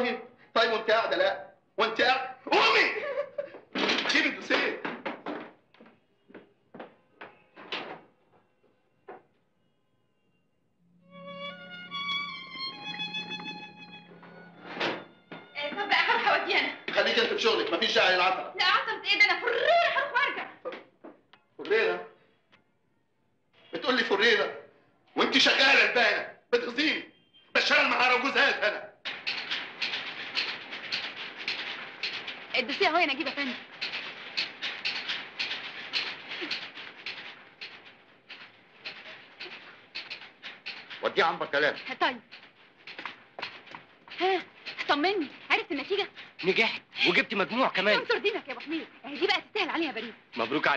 والله طيب, طيب وانت قاعدة لا. وانت قاعد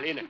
not in it.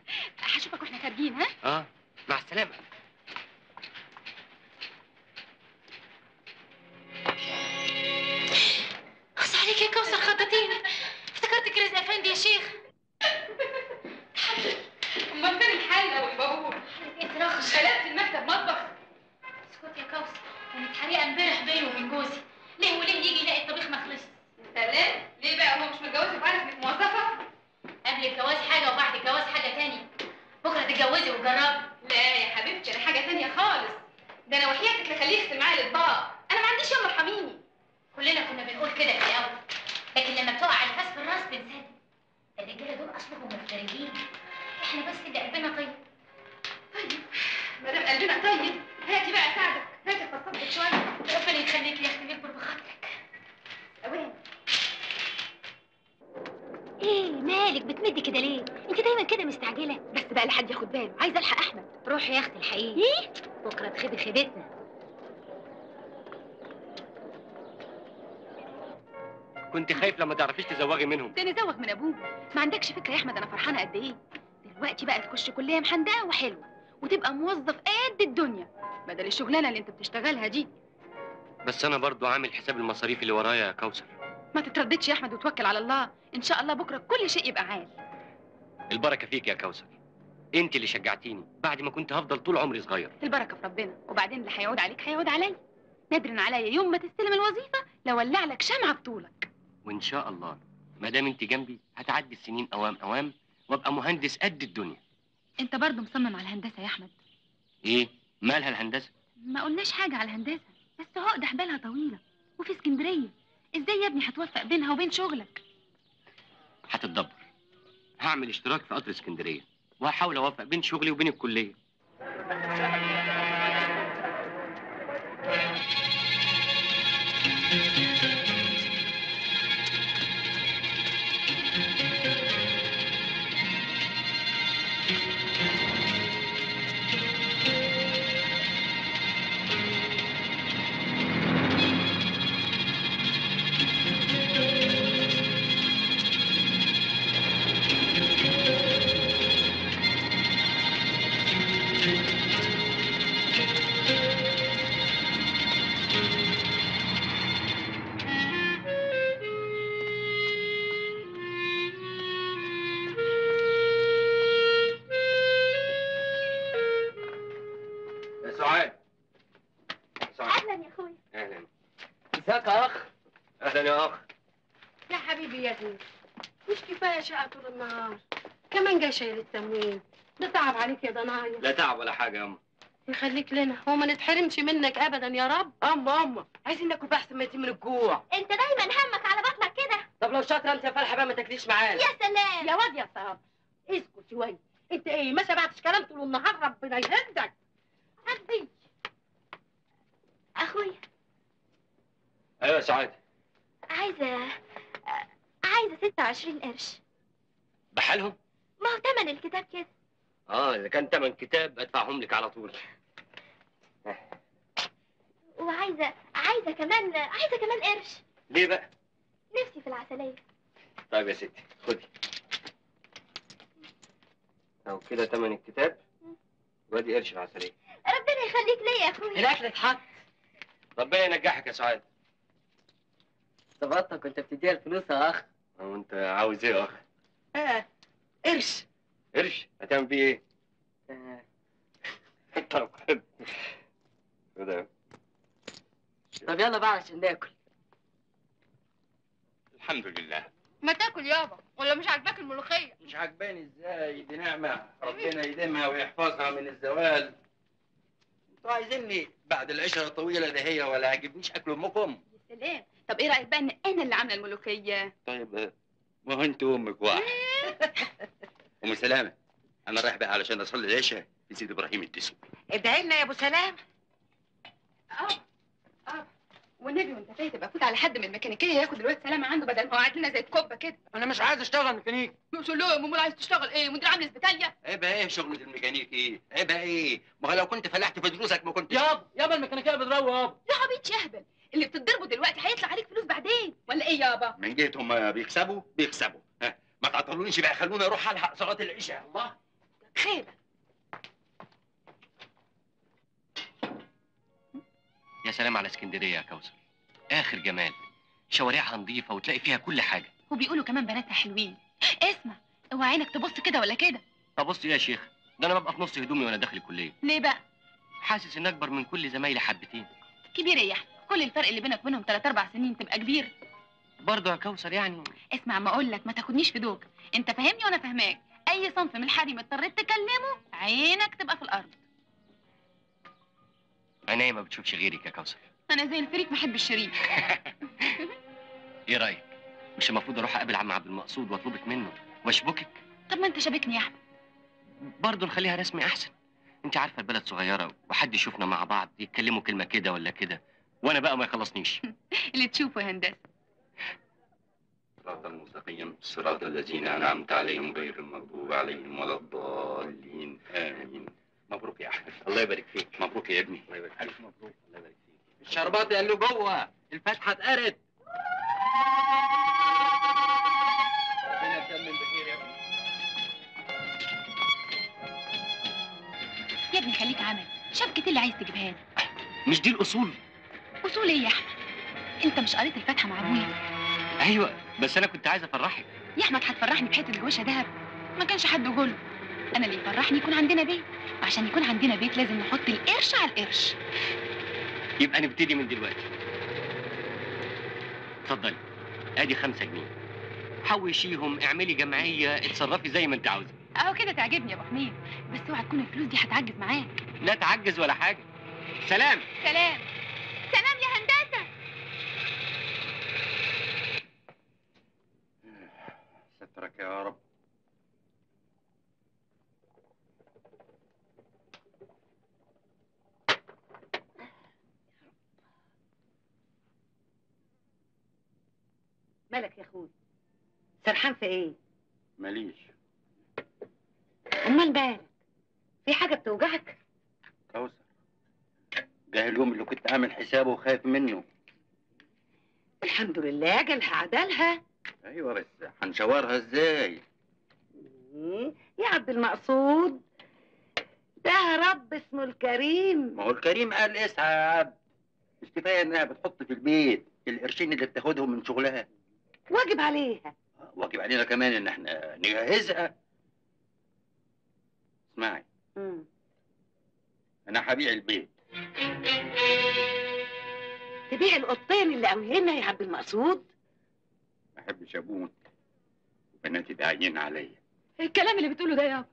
معانا قد إيه؟ دلوقتي بقى تخش كلية محندقة وحلوة وتبقى موظف قد الدنيا بدل الشغلانة اللي انت بتشتغلها دي. بس أنا برضو عامل حساب المصاريف اللي ورايا يا كوثر. ما تترددش يا أحمد وتوكل على الله إن شاء الله بكرة كل شيء يبقى عال. البركة فيك يا كوثر. أنت اللي شجعتيني. بعد ما كنت هفضل طول عمري صغير. البركة في ربنا. وبعدين اللي هيعود عليك هيعود عليا. نادر عليا يوم ما تستلم الوظيفة لولع لك شمعة بطولك وإن شاء الله ما دام أنت جنبي هتعدي السنين أوام أوام وابقى مهندس قد الدنيا. انت برضه مصمم على الهندسة يا أحمد. إيه؟ مالها الهندسة؟ ما قلناش حاجة على الهندسة بس عقده حبالها طويلة. وفي اسكندرية. إزاي يا ابني هتوفق بينها وبين شغلك؟ هتتدبر. هعمل اشتراك في قطر اسكندرية وهحاول أوفق بين شغلي وبين الكلية. شايل التموين ده تعب عليك يا ضنايا. لا تعب ولا حاجة يا اما يخليك لنا. هو ما نتحرمش منك ابدا يا رب. اما اما عايزين ناكل بحث ميتين من الجوع. أنت دايما همك على بطنك كده. طب لو شاطرة أنت يا فالحه بقى ما تاكليش معانا. يا سلام. يا واد يا صاحب. اسكت شوية. أنت إيه ما سمعتش كلام طول النهار؟ ربنا يهدك. عدي أخويا. أيوه يا سعاد عايزة عايزة 26 قرش. بحالهم؟ ما هو تمن الكتاب كده آه إذا كان تمن كتاب أدفعهم لك على طول. وعايزة عايزة كمان عايزة كمان قرش. ليه بقى؟ نفسي في العسلية. طيب يا ستي خدي. أو كده تمن الكتاب وادي قرش العسلية. ربنا يخليك ليا يا أخويا. الأكل اتحط. ربنا ينجحك يا سعاد. ظبطتك كنت بتديها الفلوس يا أخ؟ هو أنت عاوز إيه يا أخ؟ آه. قرش. قرش؟ هتعمل بيه إيه؟ آه. طب طب يلا بقى عشان ناكل. الحمد لله. ما تاكل يابا ولا مش عاجباك الملوخية؟ مش عجباني إزاي؟ دي نعمة ربنا يديمها ويحفظها من الزوال. أنتوا عايزيني بعد العشرة الطويلة دي هي ولا عجبنيش أكل أمكم؟ يا سلام. طب إيه رأيك بقى إن أنا اللي عاملة الملوخية؟ طيب ما هو أنت أمك واحد. ام سلامة أنا رايح بقى علشان أصلي العشاء في سيد إبراهيم الدسوقي. ادعي لنا يا أبو سلام. آه آه والنبي وأنت فاهم تبقى فوت على حد من الميكانيكيه ياخد الواد سلامة عنده بدل ما هو قاعد لنا زي الكوبه كده. أنا مش عايز أشتغل ميكانيكي قوله امال عايز تشتغل إيه؟ مدير عامل اسبيتاليا عيبها إيه شغلة الميكانيك إيه عيبها إيه؟ ما هو لو كنت فلحت في دروسك ما كنتش يابا يابا الميكانيكية بتروق يابا يا عبيط يهبل اللي بتضربه دلوقتي هيطلع عليك فلوس بعدين. ولا إيه يابا؟ من جهتهم بيكسبوا بيكسبوا. ما تعطلونيش بقى خلوني أروح الحق صلاة العشاء. الله. خيبه يا سلام على اسكندرية يا كوثر. آخر جمال. شوارعها نظيفة وتلاقي فيها كل حاجة. وبيقولوا كمان بناتها حلوين. اسمع اوعى عينك تبص كده ولا كده. طب بص يا شيخ؟ ده أنا ببقى في نص هدومي وأنا داخل الكلية. ليه بقى؟ حاسس إن أكبر من كل زمايلي حبتين. كبير يا كل الفرق اللي بينك وبينهم 3 4 سنين تبقى كبير. برضه يا كوثر يعني. اسمع ما أقول لك ما تاخدنيش في دوك أنت فاهمني وأنا فاهماك. أي صنف من الحريم اضطريت تكلمه عينك تبقى في الأرض. عينيا ما بتشوفش غيرك يا كوثر؟ أنا زي الفريق بحب الشريك إيه رأيك؟ مش المفروض أروح أقابل عم عبد المقصود وأطلبك منه وأشبكك؟ طب ما أنت شابكني يا أحمد. برضه نخليها رسمي أحسن. أنت عارفة البلد صغيرة وحد يشوفنا مع بعض يتكلموا كلمة كده ولا كده وأنا بقى ما يخلصنيش. اللي تشوفه يا هندسة. صراط المستقيم صراط الذين أنعمت عليهم غير المغضوب عليهم ولا الضالين. آمين. مبروك يا أحمد. الله يبارك فيك. مبروك يا ابني. الله يبارك ألف مبروك. الله يبارك فيك. الشربات اللي جوه. الفتحة اتقرت. ربنا يتمم بخير يا ابني. يا ابني خليك عمل. شبكة اللي عايز تجيبها لي. مش دي الأصول؟ أصول إيه يا أحمد؟ أنت مش قريت الفاتحه مع أبويا. أيوه بس أنا كنت عايز أفرحك. يا أحمد هتفرحني بحته جوشه دهب؟ ما كانش حد يقوله أنا اللي يفرحني يكون عندنا بيت. وعشان يكون عندنا بيت لازم نحط القرش على القرش. يبقى نبتدي من دلوقتي. اتفضلي. أدي خمسة جنيه. حوشيهم اعملي جمعية اتصرفي زي ما انت عاوزة. أهو كده تعجبني يا أبو حميد. بس اوعى تكون الفلوس دي هتعجز معاك. لا تعجز ولا حاجة. سلام. سلام. سلام يا هندسة. سترك يا رب. مالك يا أخوي؟ سرحان في إيه؟ ماليش. أمال بالك في حاجة بتوجعك؟ كوثر. ده اليوم اللي كنت عامل حسابه وخايف منه. الحمد لله اجلها عدلها أيوه بس هنشاورها إزاي؟ إيه؟ يا عبد المقصود. ده رب اسمه الكريم. ما هو الكريم قال اسعى يا عبد مش كفايه إنها بتحط في البيت القرشين اللي بتاخدهم من شغلها. واجب عليها. واجب علينا كمان إن إحنا نجهزها. اسمعي. أنا هبيع البيت. تبيع القطين اللي قوينا يا عبد المقصود. ما احبش أموت وبناتي داعيين عليا الكلام اللي بتقوله ده يابا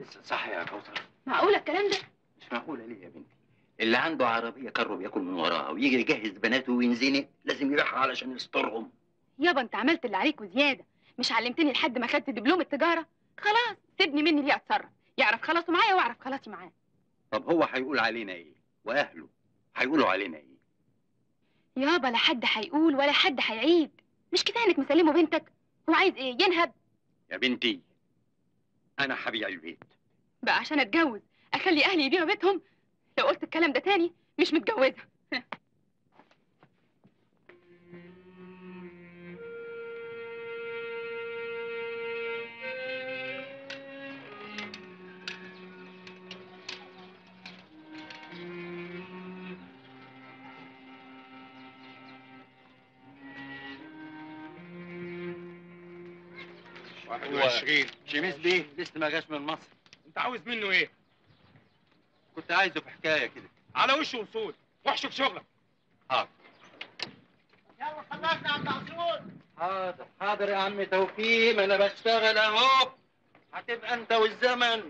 لسه صح يا كوثر. معقولة الكلام ده؟ مش معقولة ليه يا بنتي؟ اللي عنده عربية كرو بياكل من وراها ويجي يجهز بناته وينزنق لازم يبيعها علشان يسترهم. يابا انت عملت اللي عليك وزيادة. مش علمتني لحد ما خدت دبلوم التجارة؟ خلاص سيبني مني ليه أتصرف؟ يعرف خلاصه معايا واعرف خلاصي معاه. طب هو هيقول علينا إيه؟ وأهله هيقولوا علينا إيه؟ يابا لا حد هيقول ولا حد هيعيد مش كفاية إنك مسلمة بنتك. هو عايز إيه؟ ينهب. يا بنتي أنا هبيع البيت بقى عشان أتجوز أخلي أهلي يبيعوا بيتهم. لو قلت الكلام ده تاني مش متجوزة. هو شميس بيه لسه ما جاش من مصر. انت عاوز منه إيه؟ كنت عايزه في حكاية كده. على وش وصول. واحشف شغلك. حاضر. حاضر يا عم توفيق. أنا بشتغل اهو. هتبقى انت والزمن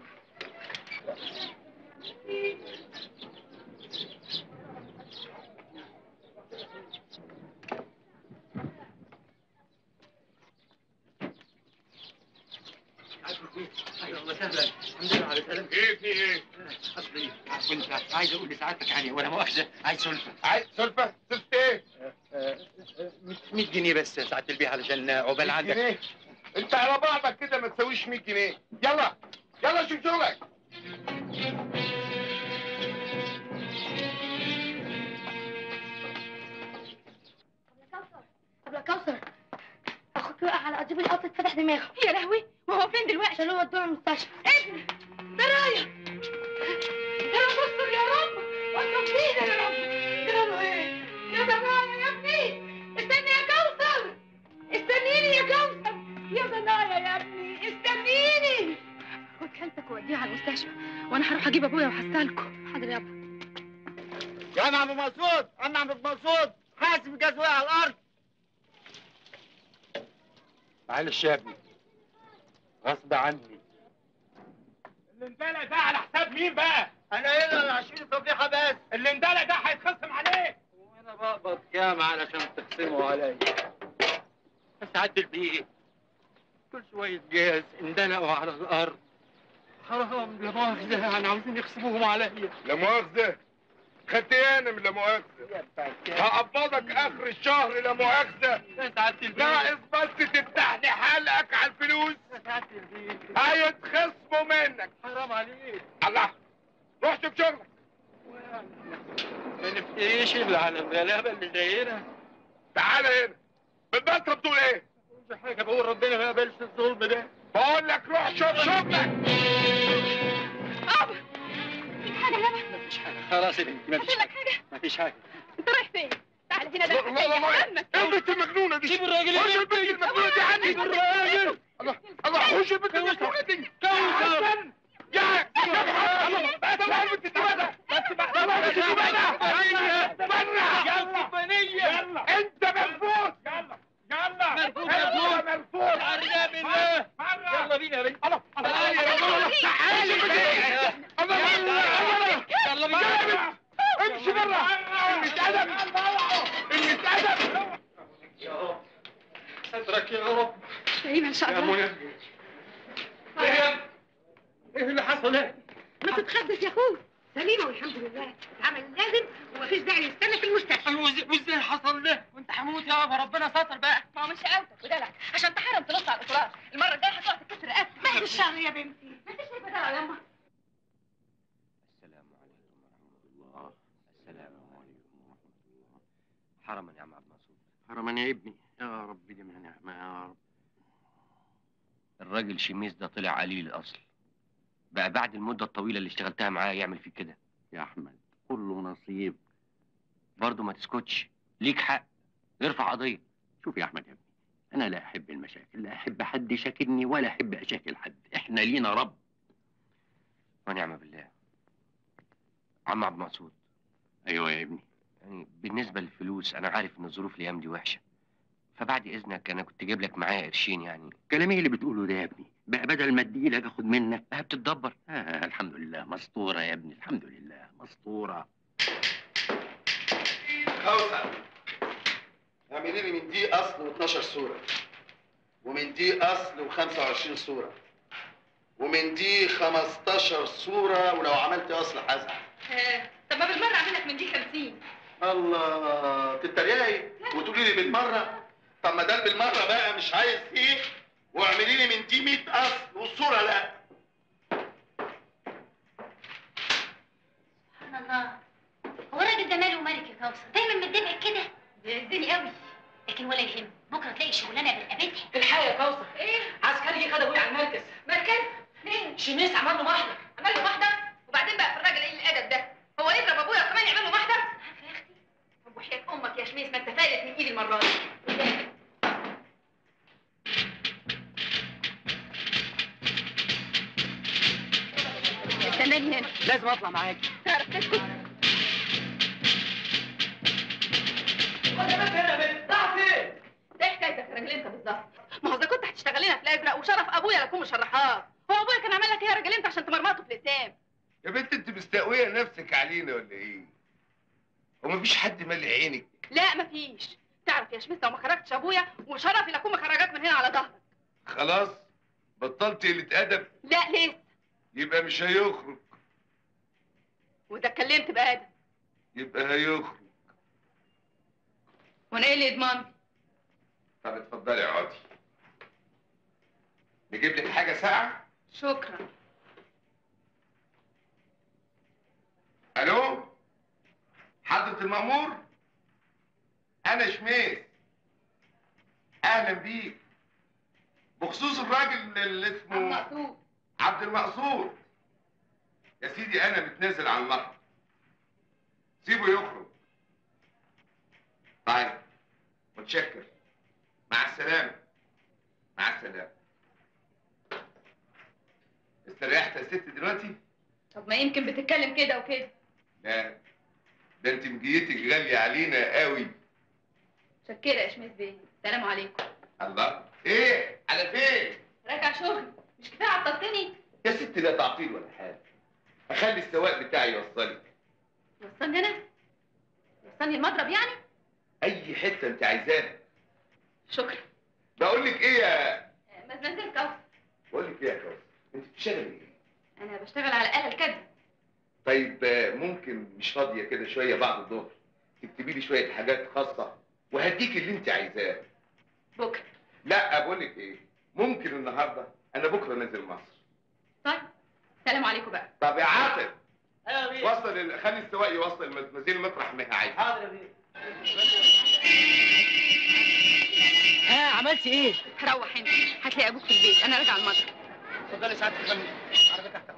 أهلا وسهلا الحمد لله على السلامة. إيه في إيه؟ كنت عايز أقول لسعادتك يعني ولا مؤاخذة عايز سلفة. عايز سلفة؟ سلفة إيه؟ 100 جنيه بس سعادة البيه علشان عقبال 100 عندك. جنيه؟ أنت على بعضك كده ما تسويش 100 جنيه. يلا يلا شوف شغلك. وقع على قضيب القطر اتفتح دماغه. يا لهوي وهو فين دلوقتي؟ هو ودوه المستشفى. ابني دراية يا رب استر يا رب. وقف فينا يا رب؟ جراله إيه؟ يا دراية يا ابني. استني يا كوثر. استنيني يا كوثر. يا دراية يا ابني استنيني. خد خالتك ووديها على المستشفى وأنا هروح أجيب أبويا وهحصلكم حاضر يابا يا عم ابو مسعود أنا عم ابو مسعود. حاسب الجاز على الأرض. معلش يا ابني. غصب عني. اللي اندلع ده على حساب مين بقى؟ أنا هنا اللي هشيل صفيحه بس. اللي اندلع ده هيتخصم عليه. وأنا بقبض كام علشان تقسموا عليا. بس عدل بيه. كل شوية جاز اندلقوا على الأرض. حرام لا مؤاخذة أنا عاوزين يخصموهم عليا. لا مؤاخذة. من لا مؤاخذة هقبضك آخر الشهر لا مؤاخذة ناقص بس تفتح لي حلقك على الفلوس. هيتخصموا منك. حرام عليك. الله. روح شوف شغلك. ما نفتريش الا على الغلابه اللي زينا تعالى هنا بالبطة بتقول إيه؟ مش حاجة بقول ربنا ما يقبلش الظلم ده. بقول لك روح شوف شغلك. بابا في حاجة يابا مفيش حاجة خلاص يا بنتي مفيش لك حاجة مفيش حاجة انت رايح فين تعال هنا ده لا لا لا. إيه البنت المجنونة دي سيب الراجل خش البنت المجنونة دي عني سيب الراجل الله الله خش البنت المجنونة دي كوثر يا يا الله بقى طلع البنت دي بقى بس بقى البنت دي بقى برا يلا بنيه يلا انت مرفوض يلا يلا مرفوض، مرفوض. مرفوض أرجع بالله. يلا بينا يا بنت الله الله الله تعالي بدي الله الله يلا بينا امشي برا المتأدب المتأدب سترك يا رب سليمة ان شاء يا الله منى إيه إيه اللي حصل ده؟ ما تتخدش يا أخوي سليمه والحمد لله. اتعمل اللازم ومفيش داعي يستنى في المستشفى أيوة، وإزاي حصل ده؟ وأنت هموت يابا ربنا ستر بقى. ما هو من شقاوتك ودلعك عشان تحرم تنص على الاطراف المرة الجاية هتقع تتكسر رقبتك بعد الشهر يا بنتي. ما انتش شايفة ده يا يما السلام عليكم ورحمة الله. السلام عليكم ورحمة الله. حرما يا عم عبد المقصود حرما يا ابني. يا رب دي من نعمة يا رب. الراجل شميس ده طلع قليل الأصل بقى بعد المدة الطويلة اللي اشتغلتها معاه يعمل فيك كده. يا أحمد كله نصيب. برضه ما تسكتش. ليك حق. ارفع قضية. شوف يا أحمد يا ابني أنا لا أحب المشاكل لا أحب حد يشاكلني ولا أحب أشاكل حد. إحنا لينا رب. ونعم بالله. عم عبد المقصود. أيوه يا ابني. يعني بالنسبة للفلوس أنا عارف إن الظروف الأيام دي وحشة. فبعد إذنك أنا كنت جايب لك معايا قرشين يعني. كلام إيه اللي بتقوله ده يا ابني بقى بدل ما اديلك أخد منك. آه بتتدبر. آه الحمد لله. مسطورة يا ابني الحمد لله. مسطورة. كوثر. اعملي لي من دي أصل و12 صوره ومن دي أصل و25 صوره ومن دي 15 صوره ولو عملت أصل هزعل طب ما بالمرة أعمل لك من دي 50 الله تتريقي وتقولي لي بالمرة؟ طب ما ده بالمرة بقى مش عايز إيه واعملي لي من دي 100 اصل والصورة لا سبحان الله. هو الراجل ده ماله ومالك يا كوثر؟ دايما متدبع كده. بيعزني قوي لكن ولا يهم بكرة تلاقي شغلانة برقبتها الحقيقة يا كوثر. إيه؟ عسكري خد أبويا على المركز. مركز؟ ليه شميس عمل له محضر. عمل له محضر؟ وبعدين بقى في الراجل قليل الأدب ده. هو يضرب أبويا وكمان يعمل له محضر؟ عارفه يا أختي. طب وحياة أمك يا شميس؟ ما أنت فايت من إيدي المرة دي. استناني هنا؟ لازم اطلع معاك. تعرف تسكت إيه حكايتك يا راجل انت بالظبط. ما هو إذا كنت هتشتغل لنا في الأزرق وشرف أبويا لكون مشرحات. هو أبويا كان عمل لك إيه يا راجل انت عشان تمرمطه في لسان يا بنت انت مستقوية نفسك علينا ولا إيه؟ هو مفيش حد مالي عينك. لا مفيش. تعرف يا شمس لو ما خرجتش أبويا وشرفي لكون مخرجاك من هنا على ظهرك. خلاص بطلت قلة أدب؟ لا ليه؟ يبقى مش هيخرج. وإذا اتكلمت بادب يبقى هيخرج وأنا إيه اللي يضمن طب اتفضلي اقعدي نجيب لك حاجة ساقعة؟ شكرا. ألو؟ حضرة المأمور؟ أنا شميس. أهلا بيك. بخصوص الراجل اللي اسمه عبد المقصود. يا سيدي أنا متنازل عن اللحظه سيبه يخرج. طيب متشكر. مع السلامة. مع السلامة. استريحت يا ست دلوقتي؟ طب ما يمكن بتتكلم كده وكده. لا ده انت مجيتك غالية علينا قوي. شكرا يا شمس بيه. السلام عليكم. الله. إيه؟ على فين؟ راجع شغل. مش كفاية عطلتني؟ يا ست لا تعطيل ولا حاجة. أخلي السواق بتاعي يوصلك وصلني أنا؟ وصلني المضرب يعني؟ أي حتة أنت عايزاها. شكرا. بقول لك إيه يا مزمزل كوثر بقول لك إيه يا كوثر أنت بتشتغلي إيه؟ أنا بشتغل على الاله الكاتبه طيب ممكن مش فاضية كده شوية بعد الظهر؟ تكتبي لي شوية حاجات خاصة وهديك اللي أنت عايزاه. بكرة. لا بقول لك إيه؟ ممكن النهارده. أنا بكرة نازل مصر. طيب. سلام عليكم بقى. طب يا عاطف. أيوه بيه وصل ال... خلي السواق يوصل المزمزيل مطرح ما هي عايزه حاضر يا بيه ها عملتي إيه؟ روح انت هتلاقي أبوك في البيت. أنا راجعه المضرب اتفضلي سعادتك يا فندم عربية تحت.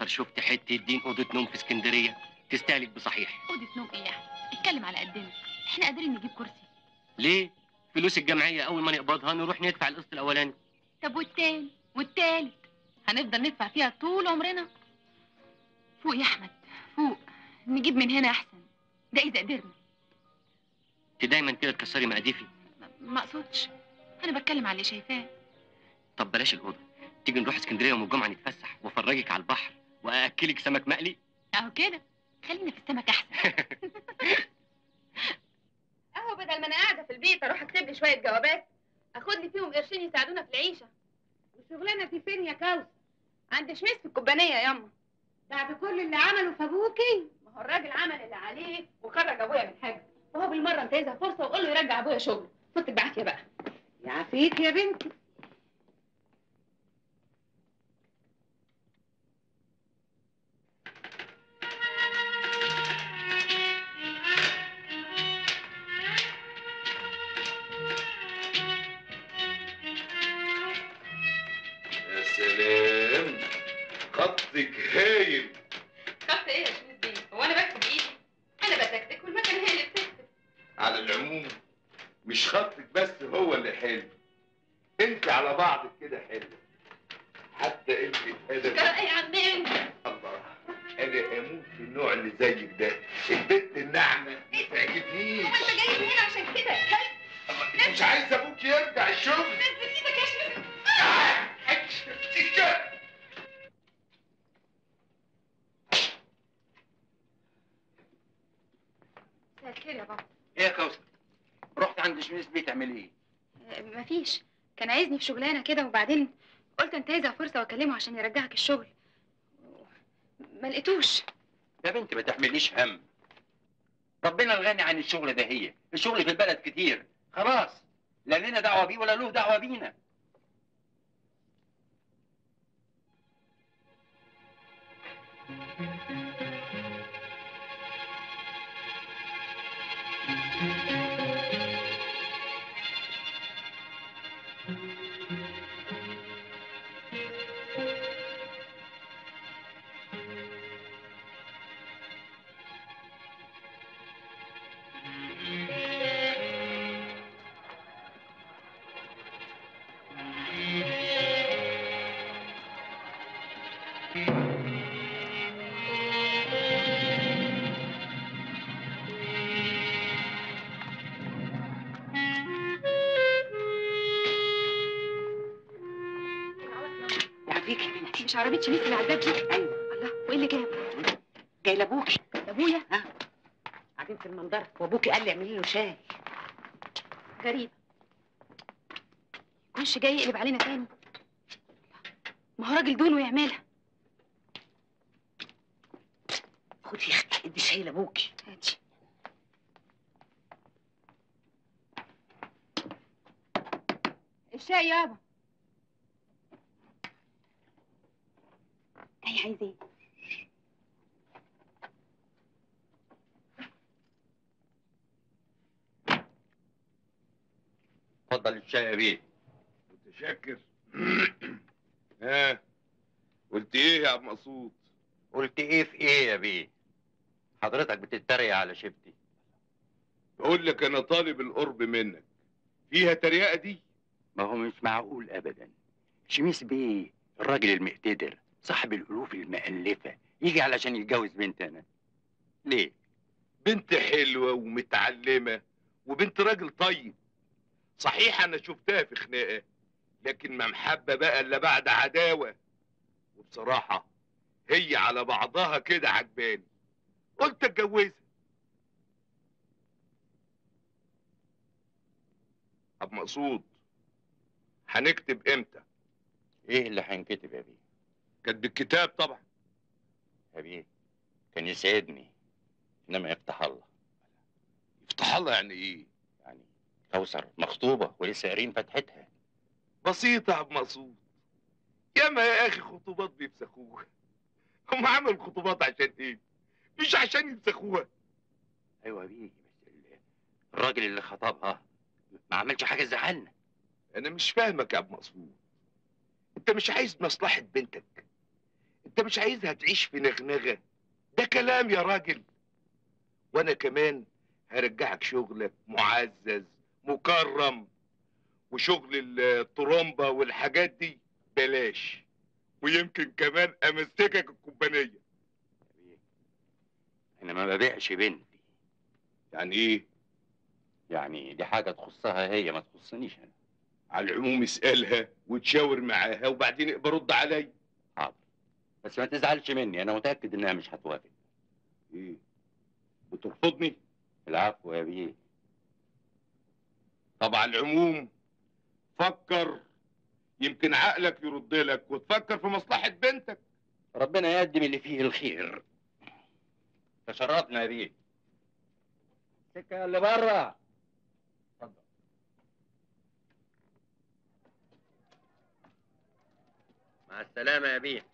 كوثر شفت حتة دين أوضة نوم في اسكندرية. تستهلك بصحيح. أوضة نوم إيه يعني؟ اتكلم على قدنا. إحنا قادرين نجيب كرسي. ليه؟ فلوس الجمعية أول ما نقبضها نروح ندفع القسط الأولاني. طب والتاني؟ والتالت؟ هنفضل ندفع فيها طول عمرنا؟ فوق يا أحمد فوق. نجيب من هنا أحسن. ده إذا قدرنا. أنت دايما كده تكسري مقاديفي. ما- ما أقصدش. أنا بتكلم على اللي شايفاه. طب بلاش الأوضة. تيجي نروح اسكندرية يوم الجمعة نتفسح وأفرجك على البحر. وأكلك سمك مقلي؟ أهو كده. خلينا في السمك أحسن. أهو بدل ما أنا قاعدة في البيت أروح أكتب لي شوية جوابات. أخد لي فيهم قرشين يساعدونا في العيشة. وشغلانة دي فين يا كوثر عند شميس في الكوبانية ياما بعد كل اللي عمله في ابوكي ما هو الراجل عمل اللي عليه وخرج أبويا من حاجة. وهو بالمرة انتهزها فرصة وقول له يرجع أبويا شغله فوتك بعافية بقى. يعافيك يا بنتي. خطك هايل. خدت إيه يا شميس دي هو أنا بكتب بايدي أنا بتكتك والمكنه هي اللي بتكتب على العموم مش خطك بس هو اللي حلو. أنت على بعضك كده حلو. حتى أنت ادب ترى إيه يا عمين الله. أنا أموت في النوع اللي زيك ده. البنت الناعمة ما تعجبنيش. هو أنت جاي من هنا عشان كده؟ انت مش عايز أبوك يرجع الشغل. نزل إيدك يا الخير يا بابا. إيه يا كوثر؟ رحت عند شميس بيه تعمل إيه؟ آه، مفيش. كان عايزني في شغلانة كده وبعدين قلت انتهزها فرصة واكلمه عشان يرجعك الشغل. ما لقيتوش. يا بنتي ما تحمليش هم. ربنا الغني عن الشغل ده هي. الشغل في البلد كتير. خلاص. لا لنا دعوة بيه ولا له دعوة بينا. اللي على الباب دي أيوه. الله. وإيه اللي جاب جاي لأبوكي. ابويا قاعدين في المنظرة. وأبوكي قال لي اعملي له شاي. غريب. يكونش جاي يقلب علينا تاني. ما هو راجل دون ويعملها خدي يا أختي ادي شاي لأبوكي. هاتي. الشاي يابا. جاي عايز إيه اتفضل الشاي يا بيه. متشكر. ها قلت إيه يا عم مقصود قلت إيه في إيه يا بيه؟ حضرتك بتتريق على شفتي بقول لك أنا طالب القرب منك. فيها تريقة دي؟ ما هو مش معقول ابدا. شميس بيه الراجل المقتدر. صاحب الألوف المألفة. يجي علشان يتجوز بنت أنا. ليه؟ بنت حلوة ومتعلمة وبنت راجل طيب. صحيح أنا شفتها في خناقة لكن ما محبة بقى إلا بعد عداوة. وبصراحة هي على بعضها كده عجباني. قلت أتجوزها. ابو مقصود هنكتب إمتى؟ إيه اللي هينكتب يا بيه؟ كاتب الكتاب طبعا. بيه كان يسعدني إنما يفتح الله. يفتح الله يعني إيه؟ يعني كوثر مخطوبة ولسه قارين فتحتها. بسيطة يا ابو مقصود. ياما يا أخي خطوبات بيفسخوها هم عملوا خطوبات عشان إيه؟ مش عشان يفسخوها أيوه يا بيه بس ال- الراجل اللي خطبها ما عملش حاجة تزعلنا. أنا مش فاهمك يا ابو مقصود. أنت مش عايز مصلحة بنتك. انت مش عايزها تعيش في نغنغة. ده كلام يا راجل. وأنا كمان هرجعك شغلك معزز مكرم وشغل الطرمبة والحاجات دي بلاش. ويمكن كمان أمسكك بيه أنا ما ببيعش بنتي. يعني إيه؟ يعني دي حاجة تخصها هي ما تخصنيش أنا. على العموم اسألها وتشاور معاها وبعدين ابقى رد عليا. بس ما تزعلش مني أنا متأكد إنها مش هتوافق. إيه؟ بترفضني؟ العفو يا بيه. طب على العموم فكر يمكن عقلك يرد لك وتفكر في مصلحة بنتك. ربنا يقدم اللي فيه الخير. تشرفنا يا بيه. السكه اللي بره. مع السلامة يا بيه.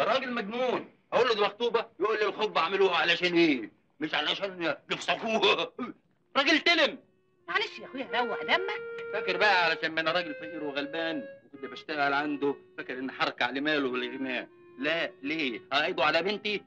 راجل مجنون. أقول له دي مخطوبة يقول لي الخطبة اعملوها علشان إيه؟ مش علشان يفسقوها راجل تلم. معلش يا اخويا روق دمك. فاكر بقى علشان ما أنا راجل فقير وغلبان وكنت بشتغل عنده فاكر ان حركة على ماله ولا لا ليه؟ هقعده على بنتي؟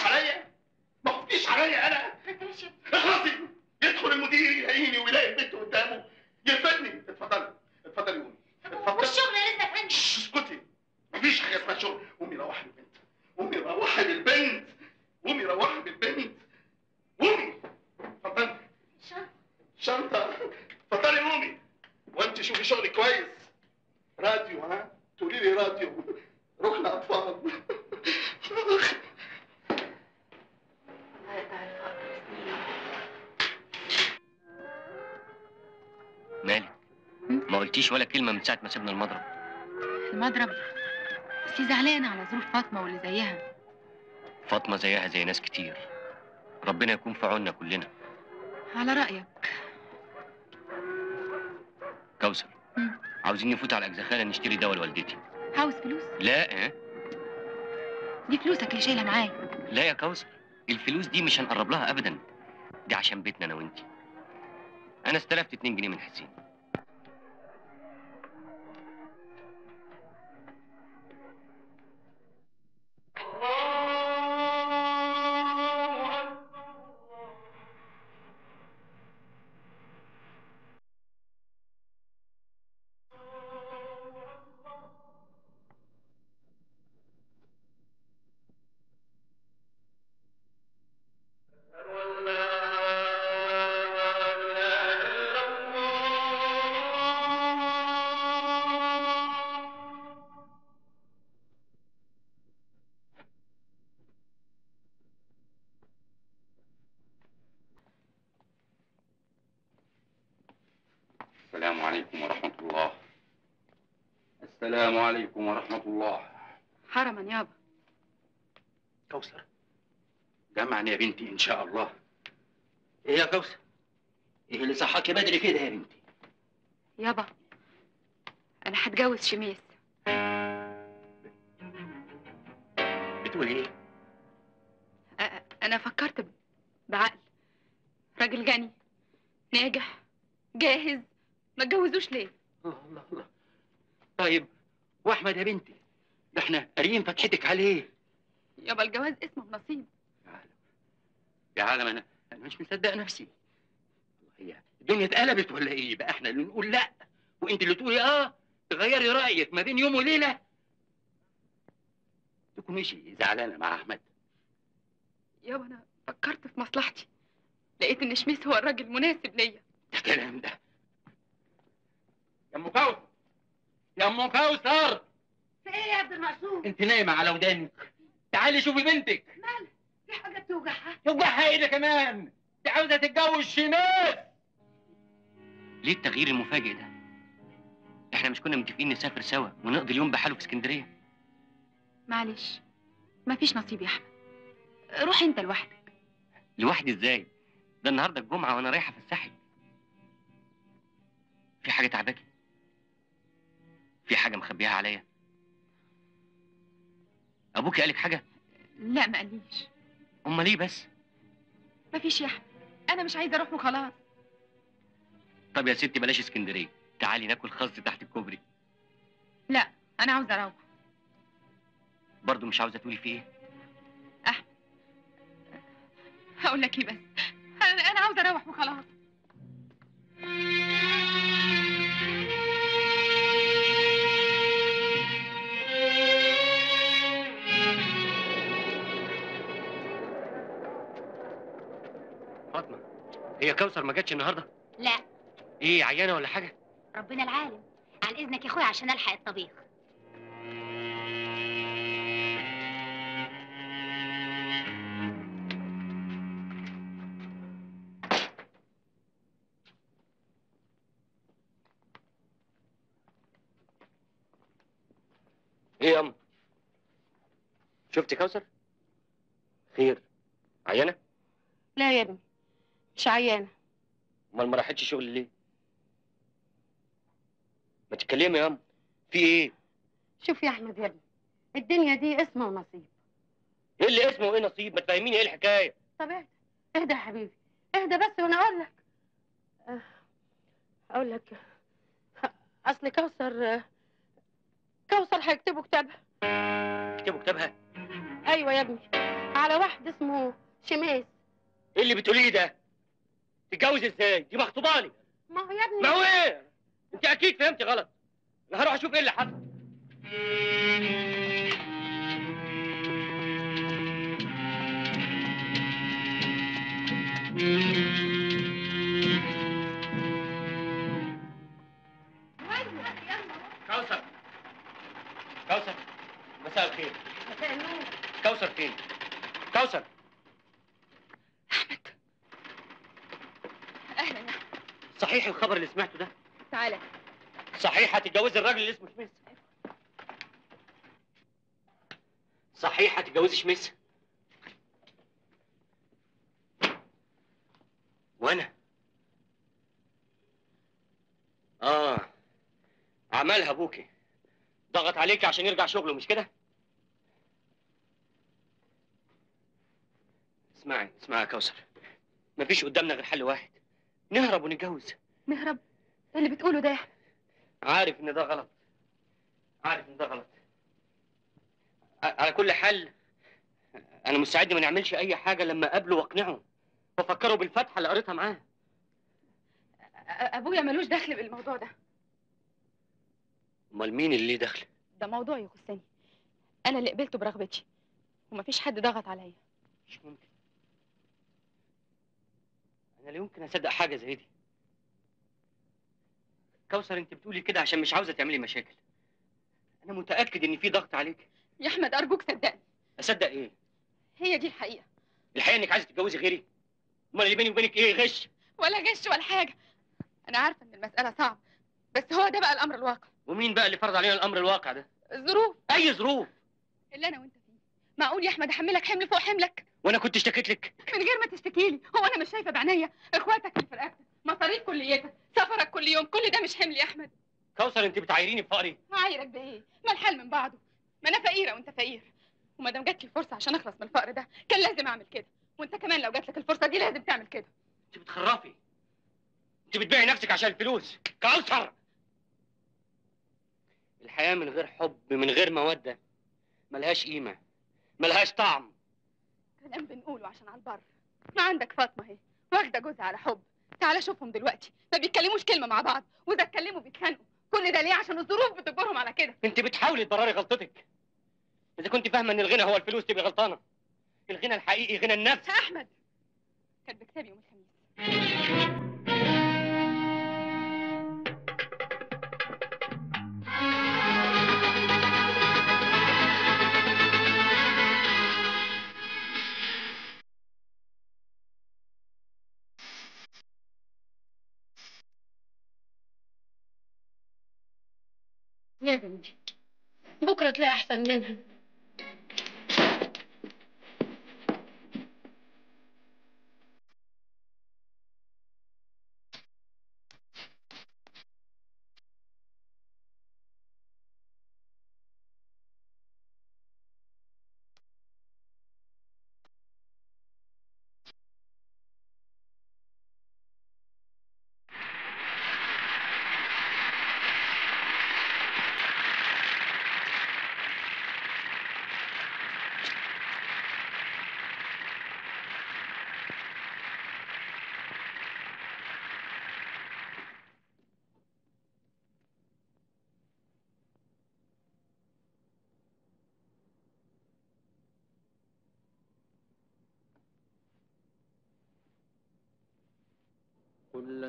عليا كلمه من ساعة ما سيبنا المضرب. المضرب؟ بس زعلانة على ظروف فاطمة واللي زيها. فاطمة زيها زي ناس كتير. ربنا يكون في عوننا كلنا. على رأيك. كوثر عاوزين نفوت على اجزخانه نشتري دواء لوالدتي. عاوز فلوس؟ لا آه دي فلوسك اللي شايلها معايا. لا يا كوثر الفلوس دي مش هنقرب لها ابدا. دي عشان بيتنا أنا وأنتي. أنا استلفت 2 جنيه من حسين. نفسي. هي الدنيا اتقلبت ولا إيه؟ بقى إحنا اللي نقول لأ. وأنت اللي تقولي آه تغيري رأيك ما بين يوم وليلة. تكونيش زعلانة مع أحمد. يابا أنا فكرت في مصلحتي. لقيت إن شميس هو الراجل المناسب ليا. ده كلام ده. يا أم كوثر. يا أم كوثر. في إيه يا عبد المقصود؟ أنت نايمة على ودانك. تعالي شوفي بنتك. مالك في حاجة بتوجعها توجعها إيه ده كمان؟ دي عاوزة تتجوز شماس ليه التغيير المفاجئ ده؟ إحنا مش كنا متفقين نسافر سوا ونقضي اليوم بحاله في اسكندرية. معلش مفيش نصيب يا أحمد. روح أنت لوحدك. لوحدي إزاي؟ ده النهارده الجمعة وأنا رايحة في الساحل في حاجة تعباكي؟ في حاجة مخبيها عليا؟ أبوكي قالك حاجة؟ لا ما قاليش. أمال ليه بس؟ مفيش يا أحمد. أنا مش عايزة أروح وخلاص. طب يا ستي بلاش اسكندرية. تعالي ناكل خاص تحت الكوبري. لا أنا عاوزة أروح. برضه مش عاوزة تقولي في إيه؟ هقول لك إيه بس. أنا عاوزة أروح وخلاص. هي كوثر ما جاتش النهارده؟ لا. إيه عيانة ولا حاجة؟ ربنا العالم. عن إذنك يا أخويا عشان ألحق الطبيخ. إيه يا أم؟ شفتي كوثر؟ خير. عيانة؟ لا يا ابني. مش عيانة. أمال ما راحتش شغل ليه؟ ما تتكلمي يا ام في إيه؟ شوف يا أحمد يا ابني الدنيا دي اسمها ونصيب. إيه اللي اسمه وإيه نصيب؟ ما تفهميني إيه الحكاية. طب اهدى اهدى يا حبيبي اهدى بس وأنا أقول لك. آه، أقول لك أصل كوثر كوثر هيكتبوا كتابها. اكتبوا كتابها؟ أيوه يا ابني على واحد اسمه شماس. إيه اللي بتقوليه ده؟ تتجوز إزاي دي مخطوباني. ما هو يا ابني؟ ما هو؟ إيه انت أكيد فهمتي غلط. أنا هروح أشوف إيه اللي حصل. كوثر. كوثر مساء الخير. مساء النور. كوثر فين؟ كوثر أهلا يا احمد صحيح الخبر اللي سمعته ده؟ تعالى. صحيح هتتجوزي الراجل اللي اسمه شميس؟ صحيح هتتجوزي شميس؟ وأنا؟ آه عملها أبوكي. ضغط عليكي عشان يرجع شغله مش كده؟ اسمعي اسمعي يا كوثر. مفيش قدامنا غير حل واحد. نهرب ونتجوز. إيه اللي بتقوله ده. عارف إن ده غلط. عارف إن ده غلط. على كل حال أنا مستعد ما نعملش أي حاجة لما أقابله وأقنعه. وأفكره بالفتحة اللي قريتها معاه. أبويا ملوش دخل بالموضوع ده. أمال مين اللي ليه دخل؟ ده موضوع يخصني أنا اللي قبلته برغبتي. ومفيش حد ضغط عليا. مش ممكن. أنا لا يمكن أصدق حاجة زي دي. كوثر انت بتقولي كده عشان مش عاوزة تعملي مشاكل. أنا متأكد إن في ضغط عليك. يا أحمد أرجوك صدقني. أصدق إيه؟ هي دي الحقيقة. الحقيقة إنك عايزة تتجوزي غيري. أمال اللي بيني وبينك إيه؟ غش. ولا غش ولا حاجة. أنا عارفة إن المسألة صعبة بس هو ده بقى الأمر الواقع. ومين بقى اللي فرض علينا الأمر الواقع ده؟ الظروف. أي ظروف. اللي أنا وأنت فيه. معقول يا أحمد أحملك حمل فوق حملك؟ وأنا كنت اشتكيت لك. من غير ما تشتكي لي. هو أنا مش شايفة بعينيا. إخواتك اللي في رقبتك. مصاريف كليتك سفرك كل يوم كل ده مش حمل يا أحمد. كوثر انت بتعايريني بفقري هعايرك بإيه؟ ما الحال من بعضه. ما أنا فقيرة وأنت فقير. وما دام جات لي فرصه عشان أخلص من الفقر ده كان لازم أعمل كده. وأنت كمان لو جات لك الفرصة دي لازم تعمل كده. انت بتخرفي. انت بتبيعي نفسك عشان الفلوس. كأوسر الحياة من غير حب من غير مودة. ملهاش قيمة. ملهاش طعم. كلام بنقوله عشان على البر. ما عندك فاطمة أهي. واخدة جوزها على حب. تعال شوفهم دلوقتي. ما بيتكلموش كلمة مع بعض. وإذا اتكلموا بيتخانقوا. كل ده ليه؟ عشان الظروف بتجبرهم على كده. انت بتحاولي تبرري غلطتك. إذا كنت فاهمة إن الغنى هو الفلوس تبقي غلطانة. الغنى الحقيقي غنى النفس. يا أحمد كان بكتاب يوم الخميس. يا بنتي بكرة تلاقي أحسن منها.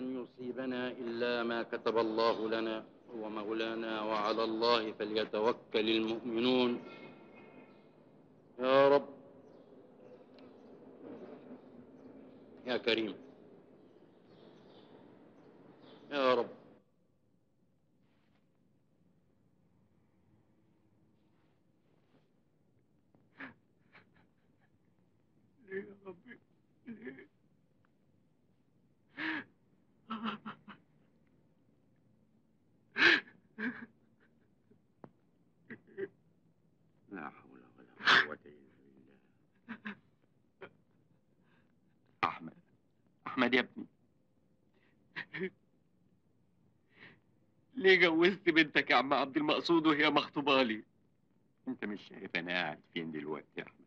لن يصيبنا إلا ما كتب الله لنا هو مولانا وعلى الله فليتوكل المؤمنون. يا رب. يا كريم. يا رب ليه يا ربي ليه لا حول ولا قوة إلا بالله أحمد أحمد يا ابني ليه جوزت بنتك يا عم عبد المقصود وهي مخطوبة لي؟ أنت مش شايف أنا قاعد فين دلوقتي يا أحمد؟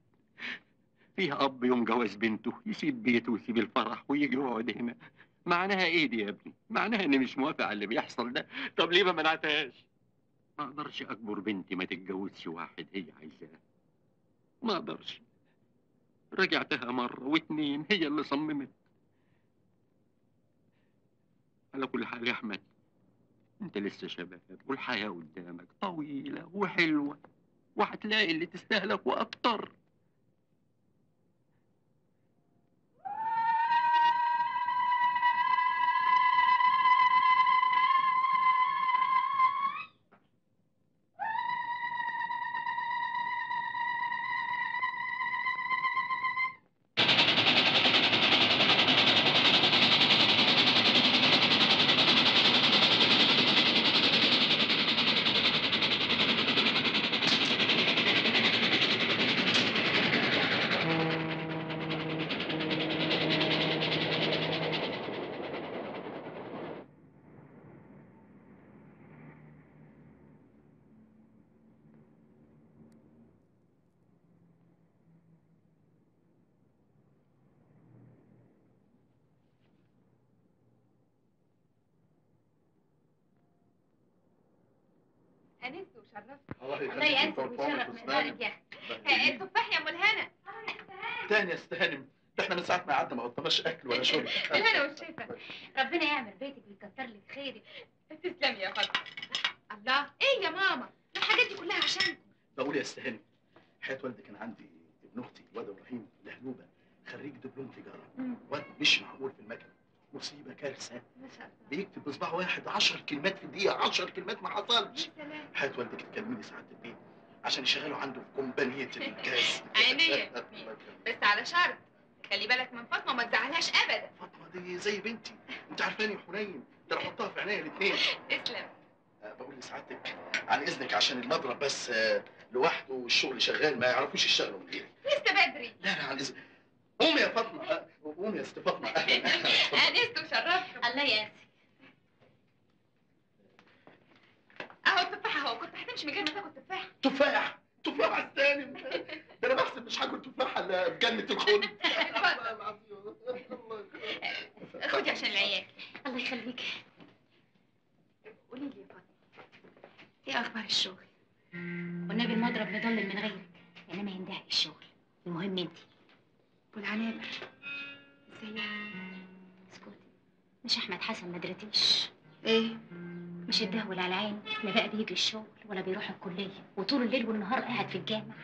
فيها أب يوم جواز بنته يسيب بيته ويسيب الفرح ويجي يقعد هنا معناها إيه دي يا ابني؟ معناها إني مش موافق على اللي بيحصل ده. طب ليه ما منعتهاش؟ ما أقدرش أجبر بنتي ما تتجوزش واحد هي عايزاه. ما أقدرش. رجعتها مرة واتنين هي اللي صممت. على كل حال يا أحمد أنت لسه شباب والحياة قدامك طويلة وحلوة وهتلاقي اللي تستاهلك وأكتر. قطناش اكل ولا شرب. بالهنا والشفا ربنا يعمل بيتك ويكتر لك خيرك تسلمي يا فاطمة. الله. إيه يا ماما؟ الحاجات دي كلها عشان بقول يا استهانم حياة والدي كان عندي ابن أختي الواد إبراهيم لهلوبة. خريج دبلوم تجارة. واد مش معقول في المكنة. مصيبة كارثة. ما شاء الله. بيكتب بصباع واحد 10 كلمات في الدقيقة 10 كلمات ما حصلش. حياة والدك تكلمني ساعات البيت عشان يشغلوا عنده في كومبانية الجاز. عينيا. بس على شرط. خلي بالك من فاطمة ما تزعلهاش ابدا. فاطمة دي زي بنتي. أنت عارفاني يا حنين ده أنا احطها في عينيا الاثنين تسلم. بقول لسعادتك عن إذنك عشان المضرب بس آه، لوحده والشغل شغال ما يعرفوش يشتغلوا من غيري لسه بدري. لا لا عن اذنك قومي يا فاطمة. آه، قومي يا ست فاطمة. انست وشرفتكم الله ياسر أهو التفاح أهو كنت هتمشي من غير ما تاكل تفاح تفاح تفاح استلم ده أنا بحسب مش هاكل تفاح الا في جنة الخلد. خدي عشان العيال. الله يخليك. قولي لي يا فاطمة إيه أخبار الشغل؟ والنبي المضرب مضلل من غيرك إنما يندهك الشغل. المهم أنت. والعنابر إزاي؟ اسكتي. مش أحمد حسن ما درتيش؟ إيه؟ مش الدهول على عينه لا بقى بيجي الشغل. ولا بيروح الكلية وطول الليل والنهار قاعد في الجامع.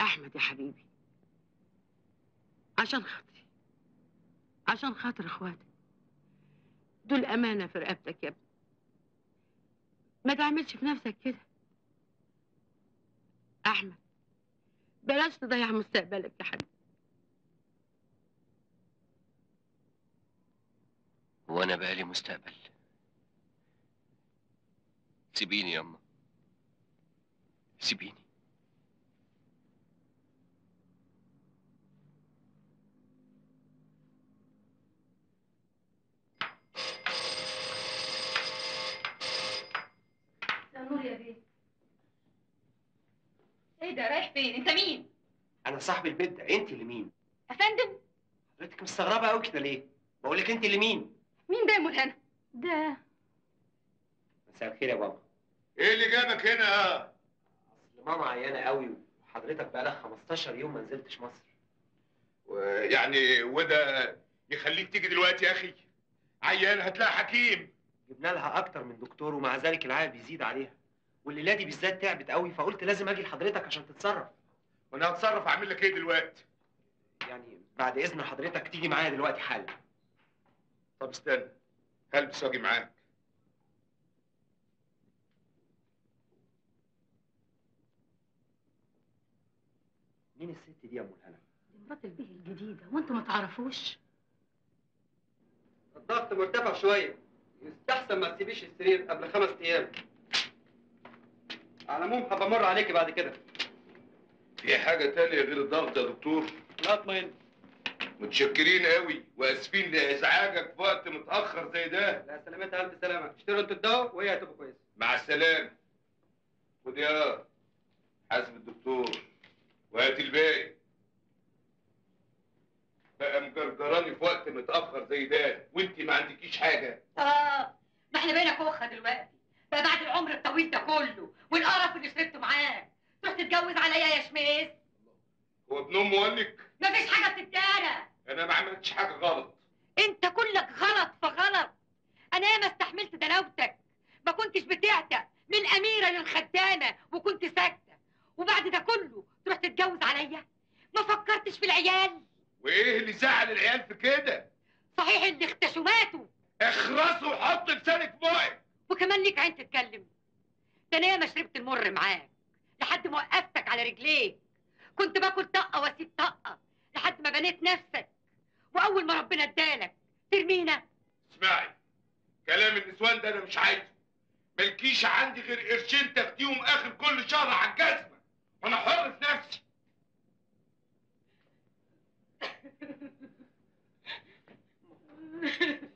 أحمد يا حبيبي عشان خاطري عشان خاطر اخواتك دول أمانة في رقبتك يا ابني. ما تعملش في نفسك كده. أحمد بلاش تضيع مستقبلك يا حبيبي. وأنا بقى لي مستقبل. سيبيني ياما سيبيني. نور يا بيه إيه ده؟ رايح فين؟ انت مين؟ أنا صاحب البيت ده. انت اللي مين؟ يا فندم حضرتك مستغربة قوي كده ليه؟ بقول لك انت اللي مين؟ مين ده يا ملهنا ده مساء الخير يا بابا. إيه اللي جابك هنا؟ أصل ماما عيانة قوي وحضرتك بقى لك 15 يوم ما نزلتش مصر. يعني وده يخليك تيجي دلوقتي يا أخي؟ عيان هتلاقي حكيم. جبنا لها أكتر من دكتور ومع ذلك العيا بيزيد عليها. والليلة دي بالذات تعبت قوي فقلت لازم أجي لحضرتك عشان تتصرف. وأنا هتصرف أعمل لك إيه دلوقتي؟ يعني بعد إذن حضرتك تيجي معايا دلوقتي حالا. طب استنى هلبس وأجي معاك. مين الست دي يا أم الهنا؟ دي مرات البيه الجديدة وأنتوا ما تعرفوش؟ الضغط مرتفع شوية. يستحسن ما تسيبيش السرير قبل خمس أيام. على العموم هبقى أمر عليكي بعد كده. في حاجة تانية غير الضغط يا دكتور؟ لا اطمئن متشكرين قوي وآسفين لإزعاجك في وقت متأخر زي ده. لا سلامتها ألف سلامة. اشتروا أنتوا الدواء وهي هتبقى كويسة. مع السلامة. خد يا حاسب الدكتور وهات الباقي. بقى مجرجراني في وقت متأخر زي ده وانت ما عندكيش حاجة. آه ما إحنا بقينا كوخة دلوقتي. بقى بعد العمر الطويل ده كله والقرف اللي شربته معاك تروح تتجوز عليا يا شميس؟ هو ابن امه قال لك مفيش حاجة بتتدارى أنا ما عملتش حاجة غلط. أنت كلك غلط فغلط أنا ياما استحملت دناوتك ما كنتش بتعتق من الاميره للخدامة وكنت ساكتة. وبعد ده كله تروح تتجوز عليا؟ ما فكرتش في العيال؟ وإيه اللي زعل العيال في كده؟ صحيح اللي اختشوا ماتوا اخرسوا وحط لسانك بقك. وكمان ليك عين تتكلم. ده أنا ياما شربت المر معاك. لحد ما وقفتك على رجليك. كنت باكل طقة وأسيب طقة. لحد ما بنيت نفسك. وأول ما ربنا ادالك ترمينا. اسمعي. كلام النسوان ده أنا مش عايزه. ملكيش عندي غير قرشين تاخديهم آخر كل شهر على الجزمة. وأنا حر في نفسي.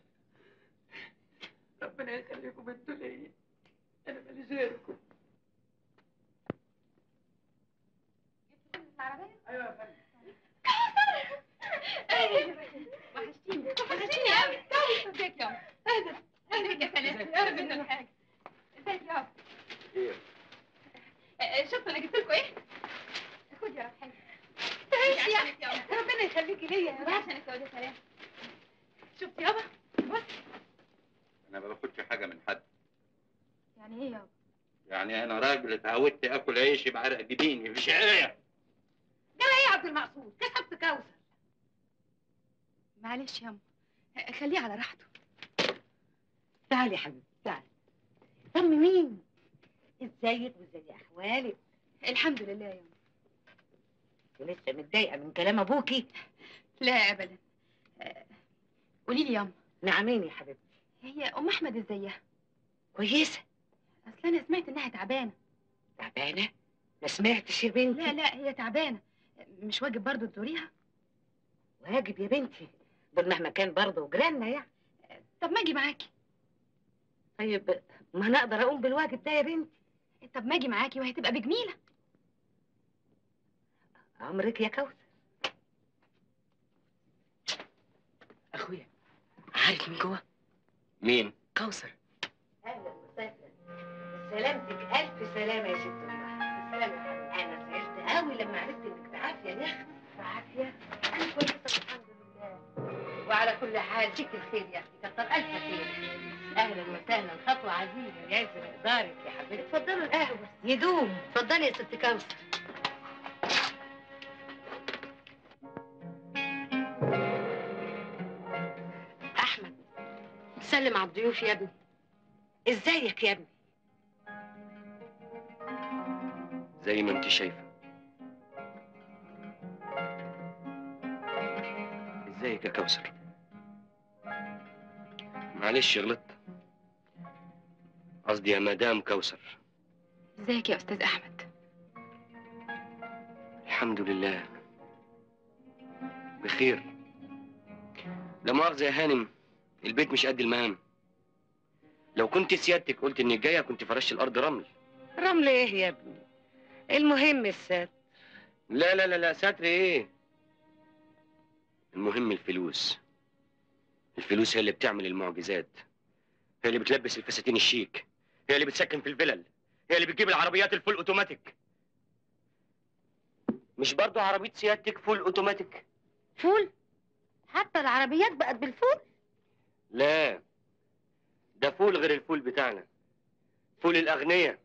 ربنا يخليكم أنتوا ليا أنا ماليش غيركم. وحشتيني. وحشتيني. قوي ازيك يا أهلا أهلا يا سلام يا رب انك حاجة ازيك يا إيه؟ شفتوا أنا جبت لكم إيه؟ خد يا رب حاجة تعيش يا ربنا يخليكي ليا. يا رب عشان يا سلام شفت يابا بص أنا ما باخدش حاجة من حد يعني إيه يابا؟ أنا راجل اتعودت آكل عيشي بعرق جبيني مش إيه ده إيه يا عبد المقصود كسبت كوثر معلش ياما خليه على راحته. تعالي يا حبيبتي تعالي. طمنيني إزيك وإزاي احوالك الحمد لله ياما ولسه متضايقة من كلام ابوكي لا ابدا. قولي لي ياما نعمين يا حبيبتي. هي أم أحمد إزيها؟ كويسة. أصل أنا سمعت إنها تعبانة. تعبانة؟ ما سمعتش يا بنتي. لا لا هي تعبانة. مش واجب برضو تزوريها واجب يا بنتي. دول مهما كان برضه جيراننا يعني. طب ما أجي معاكي. طيب ما أنا أقدر أقوم بالواجب ده يا بنتي. طب ما أجي معاكي وهتبقى بجميلة. عمرك يا كوثر. أخويا عارف من جوه؟ مين؟ كوثر. سلامتك ألف سلامة يا ست الله. حبيبي. أنا زعلت قوي لما عرفت إنك بعافية يا أختي بعافية؟ أنا كويسة الحمد لله. وعلى كل حال فيك الخير يا أختي كتر ألف خير. أهلا وسهلا. خطوة عزيزة. يعز مقدارك يا حبيبتي اتفضلوا القهوه يدوم. اتفضلي يا ست كوثر أحمد سلم على الضيوف يا ابني. إزيك يا ابني؟ زي ما انت شايفة. ازيك يا كوثر؟ معلش غلطت. قصدي يا مدام كوثر. ازيك يا أستاذ أحمد؟ الحمد لله. بخير. لا مؤاخذة يا هانم البيت مش قد المهام. لو كنت سيادتك قلت إنك جاية كنت فرشت الأرض رمل. رمل إيه يا ابني؟ المهم السات لا لا لا لا ستر إيه؟ المهم الفلوس. الفلوس هي اللي بتعمل المعجزات. هي اللي بتلبس الفساتين الشيك. هي اللي بتسكن في الفلل. هي اللي بتجيب العربيات ال full automatic. مش برضو عربية سيادتك full automatic؟ فول؟ حتى العربيات بقت بالفول؟ لا. ده فول غير الفول بتاعنا. فول الأغنياء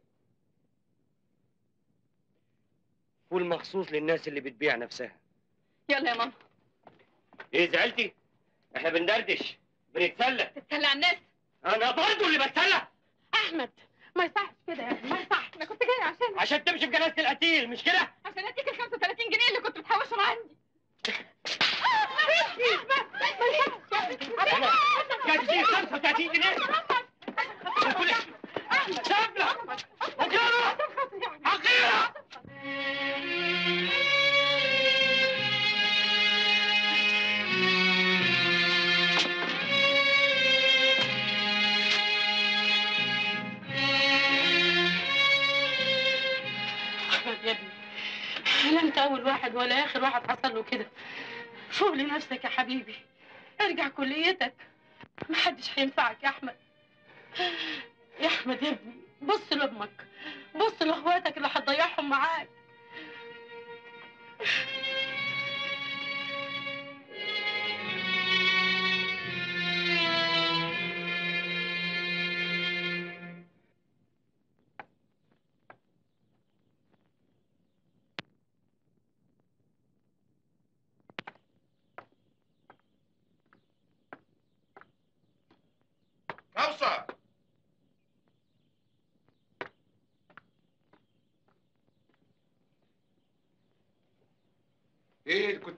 فول مخصوص للناس اللي بتبيع نفسها. يلا يا ماما. إيه زعلتي؟ إحنا بندردش بنتسلى. تتسلى الناس؟ أنا برضو اللي بتسلى. أحمد ما يصحش كده يا ما يصحش. أنا كنت جاية عشان عشان تمشي في جنازة القتيل مش كده؟ عشان أديك ال 35 جنيه اللي كنت بتحوشهم عندي. كانت دي 35 جنيه.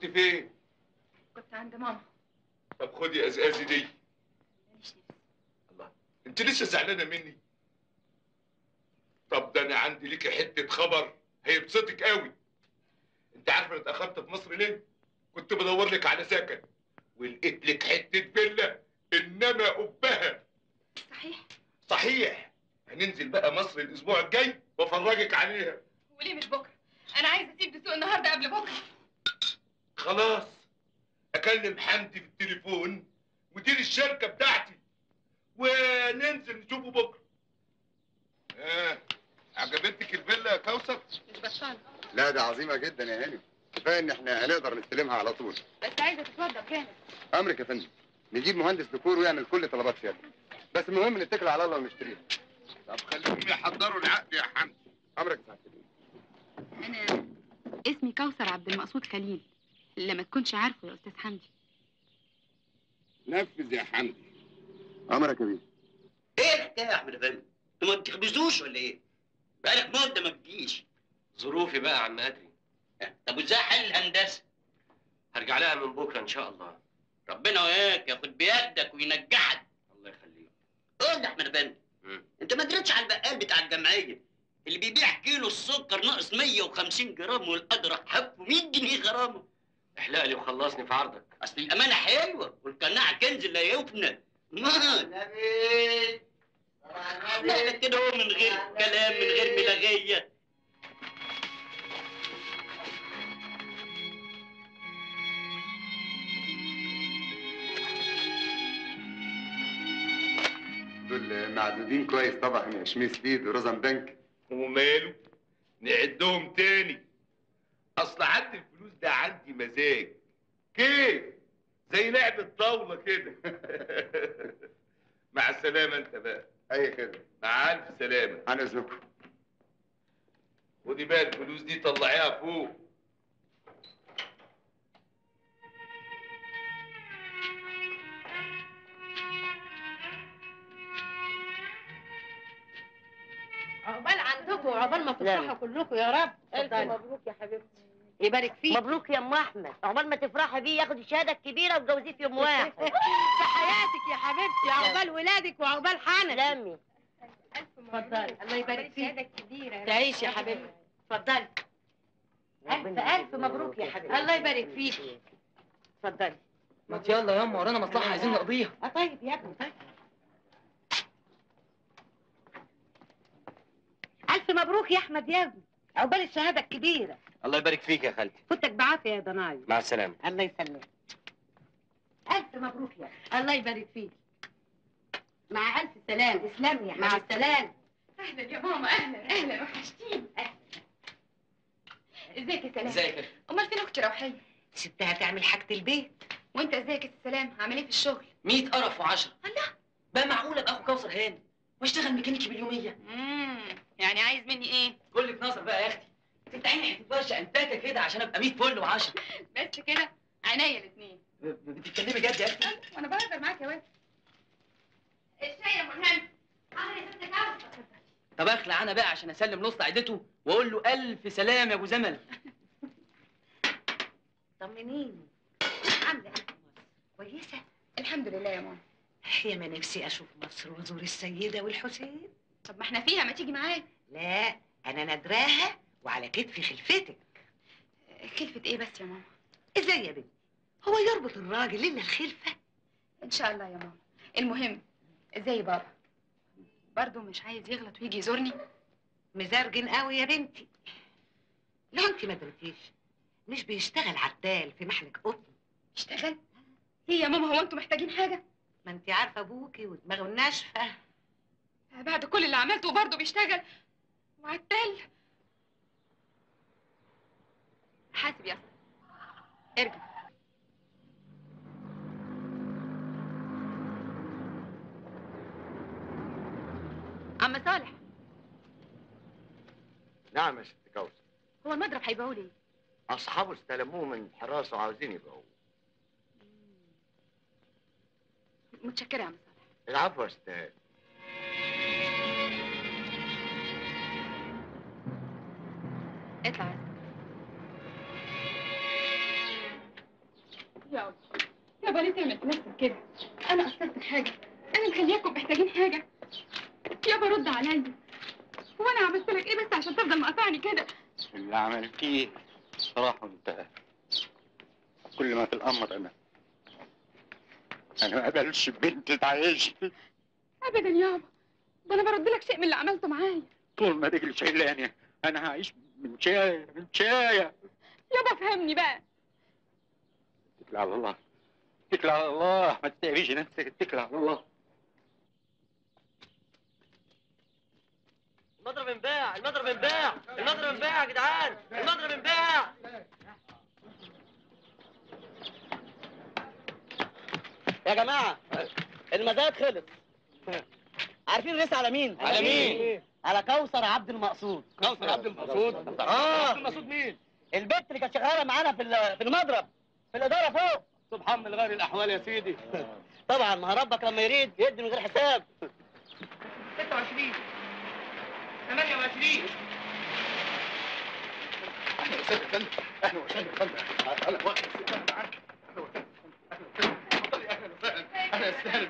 كنت فين؟ كنت عند ماما. طب خدي أزازي دي. ماليش نفس الله. انت لسه زعلانة مني طب ده أنا عندي ليكي حتة خبر هيبسطك قوي انت عارفه أنا اتاخرت في مصر ليه كنت بدور لك على سكن ولقيت لك حتة فيلا انما قبها صحيح صحيح هننزل بقى مصر الأسبوع الجاي وافرجك عليها وليه مش بكره أنا عايزه اسيب دسوق النهارده قبل بكره خلاص اكلم حمدي في التليفون مدير الشركة بتاعتي وننزل نشوفه بكره آه عجبتك الفيلا يا كوثر مش بطاله لا ده عظيمه جدا يا هاني كفايه ان إحنا هنقدر نستلمها على طول بس عايزه تتوضب جامد امرك يا فندم نجيب مهندس ديكور ويعمل كل طلبات سيادتك بس الله ونشتريها طب خليهم يحضروا العقد يا حمدي أمرك يا أنا اسمي كوثر عبد المقصود خليل. اللي ما تكونش عارفه يا أستاذ حمدي. نفذ يا حمدي. أمرك يا بيه. إيه الحكاية يا أحمد افندي؟ إنتوا ما بتخبزوش ولا إيه؟ بقالك مدة ما بتجيش. ظروفي بقى يا عم ادري طب وإزاي حل الهندسة؟ هرجع لها من بكرة إن شاء الله. ربنا وياك ياخد بيدك وينجحك. قول يا احمد افندي مم. انت ما جريتش على البقال بتاع الجمعية. اللي بيبيع كيلو السكر ناقص 150 جرام والقدر حبه 100 جنيه غرامه. احلق لي وخلصني في عرضك. أصل الأمانة حلوة والقناعة كنز لا يفنى. ما. لا كده هو من غير كلام من غير ملغية. دول معدودين كويس طبعا يا شميس ورزن بنك. وماله؟ نعدهم تاني. أصل عد الفلوس ده عندي مزاج. كيف؟ زي لعبة طاولة كده. مع السلامة أنت بقى. أي كده مع ألف سلامة. عن اذنكم خدي بقى الفلوس دي طلعيها فوق. عقبال عندكم وعقبال ما تفرحوا كلكم يا رب. ألف مبروك يا حبيبتي. يبارك فيك. مبروك يا أم أحمد. عقبال ما تفرحي بيه ياخد الشهادة الكبيرة وتجوزيه في يوم واحد. في حياتك يا حبيبتي عقبال ولادك وعقبال حنك سلامي. اتفضلي. الله يبارك فيك. كبيرة تعيش يا حبيبتي. اتفضلي. ألف ألف مبروك يا حبيبتي. الله يبارك فيك. اتفضلي. ما يلا ياما ورانا مصلحة عايزين نقضيها. آه طيب يا ابني طيب. ألف مبروك يا أحمد يا ابني. عقبال الشهادة الكبيرة. الله يبارك فيك يا خالتي. فوتك بعافية يا ضناي مع السلامة. الله يسلمك. ألف مبروك يا أخي. الله يبارك فيك. مع ألف سلام تسلمي يا مع السلامة. أهلا يا ماما. أهلا أهلا. وحشتيني. إزيك يا سلام؟ إزيك أمال فين أختي روحية؟ ستها تعمل حاجة البيت؟ وأنت إزيك يا سلام؟ عامل إيه في الشغل؟ 100 قرف و10 الله. بقى معقولة ابقى اخو كوثر هاني؟ واشتغل ميكانيكي باليومية. امم يعني عايز مني إيه؟ كلك نظر بقى يا أختي. تفتحي حتة ورشة انتاكه كده عشان ابقى 100 فل و10 بس كده عينيا الاثنين بتتكلمي جد يا أختي؟ وأنا بهزر معاك يا واد. الشاي يا ملهم عامل يا طب اخلع أنا بقى عشان أسلم نص عدته وأقول له ألف سلام يا أبو زمل. طمنيني. إيه في مصر. كويسة؟ الحمد لله يا ماما. يا ما نفسي أشوف مصر وأزور السيدة والحسين. طب ما إحنا فيها ما تيجي معايا. لا أنا ندراها وعلى كتفي خلفتك. خلفة إيه بس يا ماما؟ إزاي يا بنتي؟ هو يربط الراجل الا الخلفة؟ إن شاء الله يا ماما. المهم إزاي بابا؟ برضه مش عايز يغلط ويجي يزورني؟ مزرجن قوي يا بنتي. لو انت ما درتيش مش بيشتغل عدال في محلك قطن اشتغل إيه يا ماما هو أنتوا محتاجين حاجة؟ ما انت عارفة أبوكي ودماغه الناشفه بعد كل اللي عملته برضه بيشتغل. وعتال حاسب يا ارجع. عم صالح. نعم يا ست كوثر. هو المضرب هيبيعوا لي. أصحابه استلموه من الحراسه وعاوزين يبيعوه. متشكرة يا عم صالح. العفو يا أستاذ. اطلع يا يا يا بني تعمل في نفسك كده. أنا قصرت في حاجة. أنا مخلياكم محتاجين حاجة. يابا رد عليا. هو أنا عملت لك إيه بس عشان تفضل مقاطعني كده؟ اللي عملتيه صراحة انتهى كل ما في الامر أنا. أنا ما قبلش بنت تعيش. ابدا يابا. ده أنا برد لك شيء من اللي عملته معايا. طول ما رجلي شايلاني أنا هعيش من شايه يابا فهمني بقى. اتكل على الله. اتكل على الله. ما تتعبيش نفسك اتكل على الله. المضرب انباع المضرب انباع المضرب انباع يا جدعان المضرب انباع. يا جماعة المزاد خلص عارفين ريس على مين؟ على مين؟ على كوثر عبد المقصود. كوثر عبد المقصود؟ آه. عبد المقصود مين؟ البنت اللي كانت شغالة معانا في في المضرب في الإدارة فوق. سبحان من غير الأحوال يا سيدي. طبعا ما ربك لما يريد يدي من غير حساب. 26 28 وسهلا يا فندم أهلا وسهلا يا فندم. أهلا وسهلا معاك أهلا وسهلا أهلا وسهلا اتفضلي أهلا وسهلا أهلا وسهلا.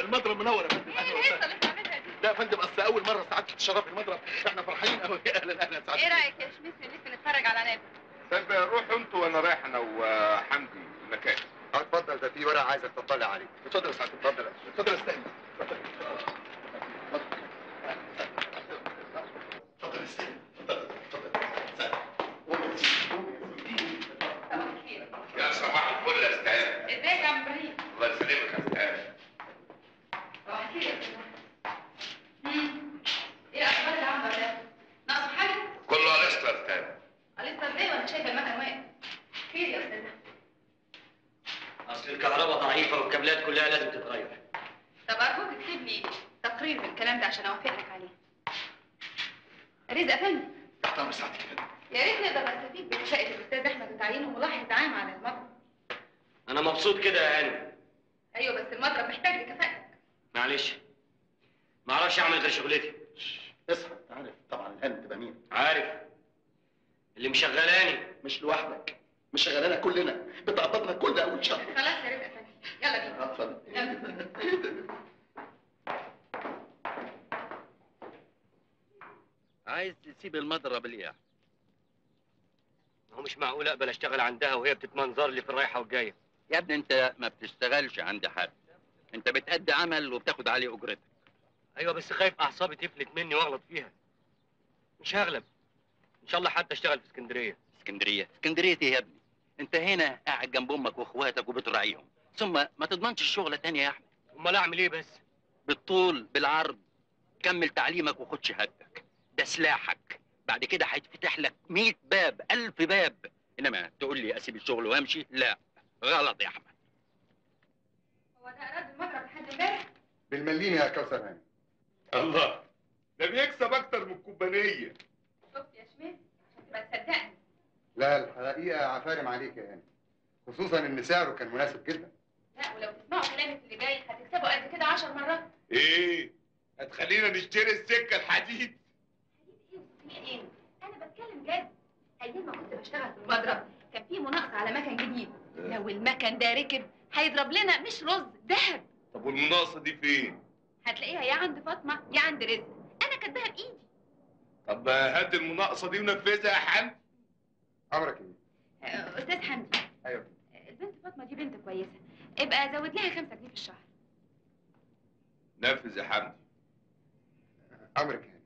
المضرب منور يا فندم. أهلا وسهلا. لا يا فندم أصل أول مرة سعادتك تشرف المضرب. إحنا فرحانين قوي أهلا أهلا سعادتك. إيه رأيك يا شميس نلف نتفرج على نادي؟ طب روحوا أنتوا وأنا رايح أنا وحمدي المكان أه اتفضل ده في ورقة عايزك تطلع عليه. اتفضل يا سعادتك اتفضل. اتفضل استنى اتفضل اتفضل استنى يا صباح الفل يا أستاذ ازيك يا عم إبراهيم الله يسلمك يا أستاذ صباح الخير يا أستاذ مم. إيه أخبار العنبر ده ناقص حاجة كله على يا أستاذ لسه إزاي وأنا شايفه المكان واقف خير يا أستاذ اصل الكهرباء ضعيفه والكابلات كلها لازم تتغير طب ارجوك اكتب لي تقرير بالكلام ده عشان اوافق لك عليه رزق افندي تحت أمر سعادتك يا فندم يا ريت نقدر نستفيد بكفاءة الأستاذ أحمد وتعيينه ملاحظ عام على المضرب. أنا مبسوط كده يا هاني أيوه بس المضرب محتاج لكفاءتك. معلش ما أعرفش اعمل غير شغلتي اصحى انت عارف طبعا الهند تبقى مين عارف اللي مشغلاني مش لوحدك مش شغالنا كلنا بتقبضنا كل اول شهر خلاص يا رزق أفندي يلا بينا. آه اتفضل يلا. عايز تسيب المضرب ليه؟ هو مش معقول اقبل اشتغل عندها وهي بتتمنظر لي في الرايحة والجاية. يا ابني انت ما بتشتغلش عند حد. انت بتأدي عمل وبتاخد عليه أجرتك. أيوه بس خايف أعصابي تفلت مني وأغلط فيها. مش هغلب. إن شاء الله حتى أشتغل في اسكندرية. اسكندرية؟ اسكندرية إيه يا ابني؟ انت هنا قاعد جنب أمك وأخواتك وبتراعيهم. ثم ما تضمنش الشغله تانية يا أحمد. أمال أعمل إيه بس؟ بالطول بالعرض. كمل تعليمك وخد شهادتك ده سلاحك. بعد كده هيتفتح لك 100 باب ألف باب. إنما تقول لي أسيب الشغل وأمشي لا غلط يا أحمد هو ده أراد المضرب لحد امبارح؟ بالمليم يا كوثر هاني الله ده بيكسب أكتر من الكوبانيه شفت يا؟ عشان تبقى تصدقني. لا الحقيقة عفارم عليك يا هاني خصوصا إن سعره كان مناسب جدا لا ولو تسمعوا كلامي اللي جاي هتكسبوا قد كده 10 مرات. إيه هتخلينا نشتري السكة الحديد إيه؟ أنا بتكلم جد. ما كنت بشتغل في المضرب كان في مناقصة على مكن جديد. لو المكن ده ركب هيضرب لنا مش رز ذهب. طب والمناقصة دي فين هتلاقيها يا عند فاطمة يا عند رزق. أنا كاتباها بإيدي. طب هات المناقصة دي ونفذها يا حمد أمرك إيه أستاذ حمدي أيوه البنت فاطمة دي بنت كويسة. ابقى زود لها 5 جنيه في الشهر. نفذ يا حمدي أمرك هاني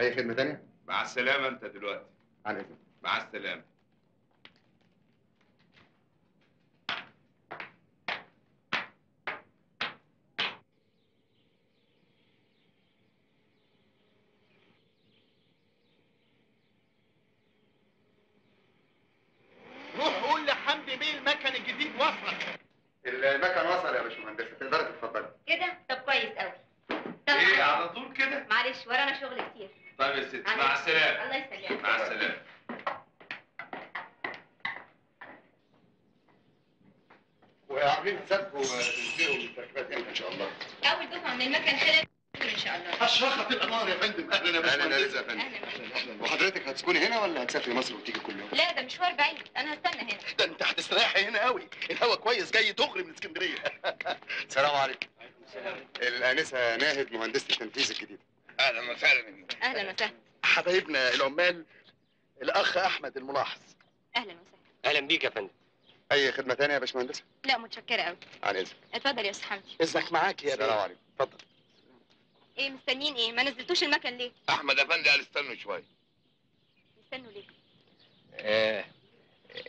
أي خدمة تانية مع السلامة أنت دلوقتي عن اذنك مع السلامة روح قول لحمدي بيه المكن الجديد وصل المكن وصل يا باشمهندس تقدر تتفضلي كده طب كويس قوي إيه على طول كده معلش ورانا شغل كتير طيب يا ستي معلش. مع السلامه الله يسلمك مع السلامه وعاملين حسابكم تنزلوا التركيبات إمتى ان شاء الله اول دفعه من المكن خلال ان شاء الله اشرخه تبقى نار يا فندم أهلا يا باشمهندس. أهلا أهلا وحضرتك هتسكني هنا ولا هتسافري مصر وتيجي كل يوم؟ لا ده مشوار بعيد. أنا هستنى هنا. ده أنت هتستريحي هنا قوي الهوا كويس جاي دغري من اسكندرية. السلام عليكم. الآنسة ناهد مهندسه التنفيذ الجديد. أهلا وسهلا أهلا وسهلا. حبايبنا العمال الأخ أحمد الملاحظ. أهلا وسهلا. أهلا بيك يا فندم. أي خدمة تانية يا باشمهندس؟ لا متشكرة قوي عن إذنك. اتفضل يا أستاذ حمدي. إذنك معاك يا السلام عليكم. اتفضل. إيه مستنيين إيه؟ ما نزلتوش المكن ليه؟ أحمد أفندي قال استنوا شوية. مستنوا ليه؟ آه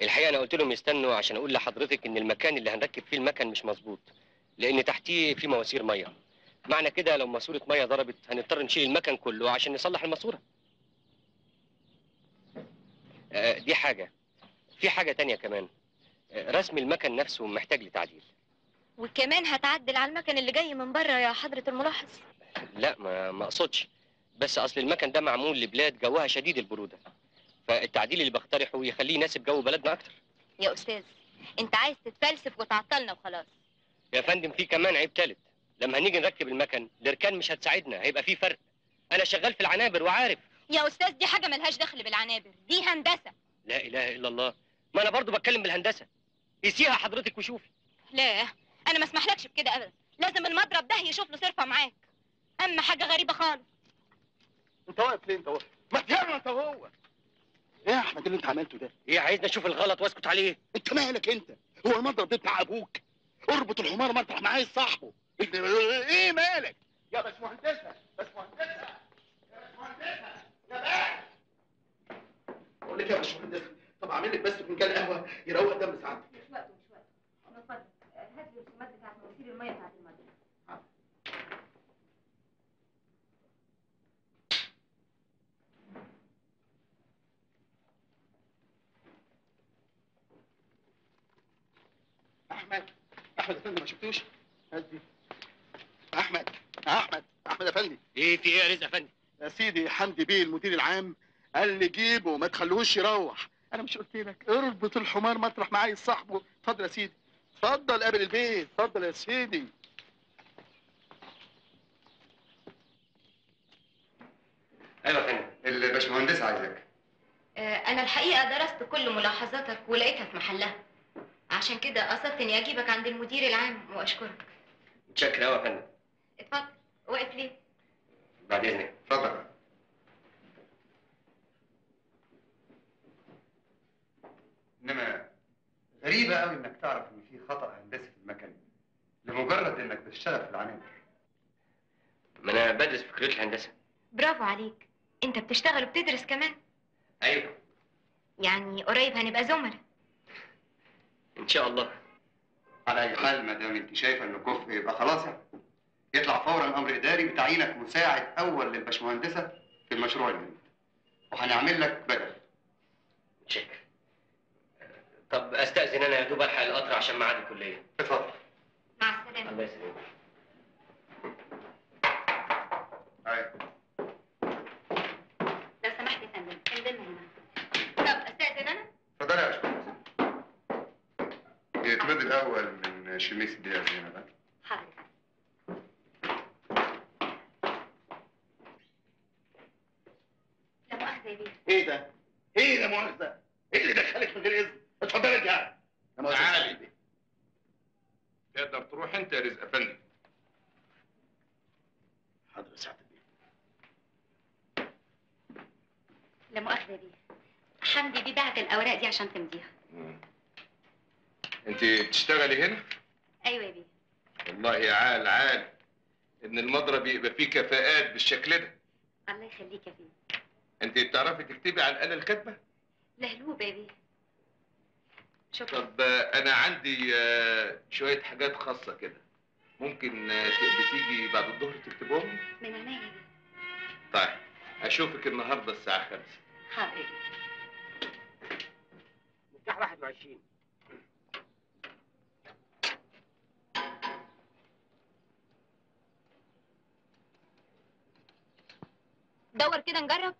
الحقيقة أنا قلت لهم يستنوا عشان أقول لحضرتك إن المكان اللي هنركب فيه المكن مش مظبوط لأن تحتيه في مواسير مية. معنى كده لو ماسورة مية ضربت هنضطر نشيل المكن كله عشان نصلح الماسورة. آه دي حاجة. في حاجة تانية كمان. آه رسم المكن نفسه محتاج لتعديل. وكمان هتعدل على المكن اللي جاي من بره يا حضرة الملاحظ. لا ما ما أقصدش. بس أصل المكن ده معمول لبلاد جوها شديد البرودة. فالتعديل اللي بقترحه يخليه يناسب جو بلدنا أكتر. يا أستاذ أنت عايز تتفلسف وتعطلنا وخلاص. يا فندم في كمان عيب تالت. لما هنيجي نركب المكن الإركان مش هتساعدنا هيبقى في فرق. أنا شغال في العنابر وعارف. يا أستاذ دي حاجة ملهاش دخل بالعنابر دي هندسة. لا إله إلا الله. ما أنا برضو بتكلم بالهندسة. قيسيها حضرتك وشوفي. لا أنا ما أسمحلكش بكده ابدا. لازم المضرب ده يشوف له صرفة معاك. أما حاجة غريبة خالص. أنت واقف ليه أنت واقف؟ ما تيلا أنت هو إيه يا أحمد اللي أنت عملته ده؟ إيه عايزني أشوف الغلط وأسكت عليه. أنت مالك أنت؟ هو المضرب ده بتاع أبوك. أربط الحمار مطرح ما عايز صاحبه إيه مالك؟ يا باشمهندسة باشمهندسة يا باشمهندسة يا باشا بقول لك يا باشمهندسة طب أعمل لك بس فنجان قهوة يروق دم سعادتك مش وقته مش وقته. اتفضل. هات لي الرسومات بتاعت مواسير المية بتاعت أحمد. أحمد افندي ما شفتوش؟ هات دي أحمد أحمد احمد افندي إيه في إيه يا رزق افندي يا سيدي حمدي بيه المدير العام. قال لي جيبه ما تخلوهوش يروح. أنا مش قلت لك. اربط الحمار مطرح ما عايز صاحبه. اتفضل يا سيدي. اتفضل قابل البيت. اتفضل يا سيدي. أيوه يا فندم. الباشمهندس عايزك. أنا الحقيقة درست كل ملاحظاتك ولقيتها في محلها. عشان كده قصدت إني أجيبك عند المدير العام وأشكرك. متشكر قوي يا فندم. اتفضل. واقف ليه؟ بعد إذنك. اتفضل. إنما غريبة قوي إنك تعرف إن في خطأ هندسي في المكن لمجرد إنك بتشتغل في العنابر ما أنا بدرس في كلية الهندسة. برافو عليك. أنت بتشتغل وبتدرس كمان. أيوه. يعني قريب هنبقى زملاء. إن شاء الله. على اي حال ما دام أنت شايفة إنه كفء يبقى خلاص يعني. يطلع فورا أمر إداري بتعيينك مساعد أول للباشمهندسة في المشروع الجديد. وهنعمل لك بدل. متشكر طب أستأذن أنا يا دوب ألحق القطر عشان ميعاد الكلية. اتفضل. مع السلامة. الله يسلمك أيوه لو سمحت يا فندم انزلنا هنا طب استاذن أنا اتفضلي يا باشمهندس الأول من شميس دياز هنا ده حاضر لا مؤاخذة يا بيه إيه ده؟ إيه ده مؤاخذة؟ إيه اللي دخلك من غير اذن؟ اتفضل انت يا لا مؤاخذة يا تعالي. سيدي. تقدر تروح انت يا رزق افندي حاضر يا سعادة البيه لا مؤاخذه يا بيه حمدي بيه بعت الاوراق دي عشان تمضيها انت بتشتغلي هنا؟ أيوه يا بيه. والله يا عال عال. إن المضرب يبقى فيه كفاءات بالشكل ده. الله يخليك يا بيه. أنت بتعرفي تكتبي على الآلة الكاتبة؟ لهلوب يا بيه. شكرا. طب أنا عندي آه، شوية حاجات خاصة كده. ممكن آه، ت- بتيجي بعد الظهر تكتبهم؟ لي؟ من عينيا يا بيه. طيب أشوفك النهارده الساعة 5 حاضر يا بيه. مفتاح 21 كده نجرب؟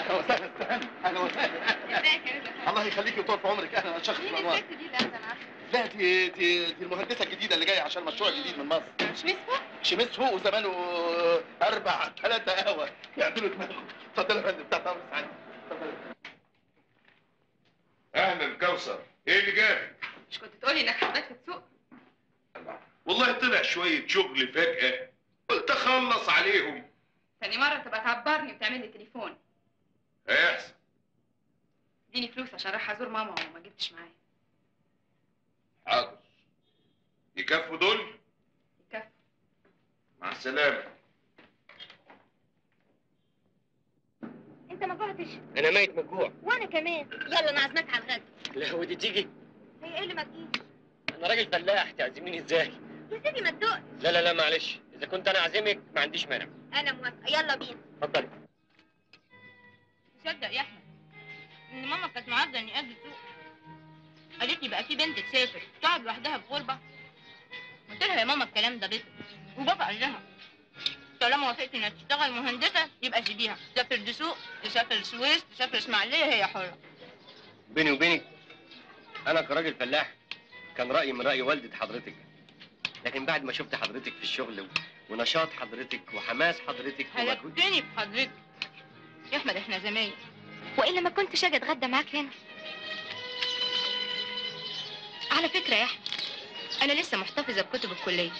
أهلا وسهلا أهلا وسهلا. ازيك يا رزق الله يخليكي ويطول في عمرك. أهلا شخص مين الست دي اللي أنا عارفه لا دي دي دي المهندسة الجديدة اللي جاية عشان مشروع جديد من مصر. مش مسفوق شمس فوق وزمانه أربع ثلاثة قهوه يعدلوا دماغهم. اتفضل يا فندم بتاع أمر سعادتك اتفضل. أهلا كوثر إيه اللي جاب مش كنت تقولي انك حبيت في السوق والله طلع شوية شغل فجأة قلت أخلص عليهم. تاني مرة تبقى تعبرني وتعمل لي تليفون. هيحصل. اديني فلوس عشان رايحة أزور ماما وما جبتش معايا. حاضر. يكفوا دول؟ يكفوا. مع السلامة. أنت ما جوعتش أنا ميت من الجوع. وأنا كمان. يلا أنا عازمك على الغدا. لا ودي تيجي؟ هي إيه اللي ما تجيش؟ أنا راجل فلاح تعزميني إزاي؟ سيدي ما تدوق لا لا لا معلش. إذا كنت أنا عازمك ما عنديش مانع. أنا موافقة. يلا بينا. اتفضلي. تصدق يا أحمد. إن ماما كانت معارضه إني أجي السوق قالت لي بقى في بنت تسافر. تقعد لوحدها في غربة. قلت لها يا ماما الكلام ده بيت وبابا قال لها طالما وافقت انها تشتغل مهندسة يبقى سيبيها. تسافر دسوق تسافر السويس تسافر إسماعيلية هي حرة. بيني وبينك أنا كراجل فلاح. كان رايي من رأي والدة حضرتك. لكن بعد ما شفت حضرتك في الشغل و- ونشاط حضرتك وحماس حضرتك هلكتني بحضرتك يا أحمد إحنا زمايل. وإلا ما كنتش أجي أتغدى معاك هنا. على فكرة يا أحمد أنا لسه محتفظة بكتب الكلية.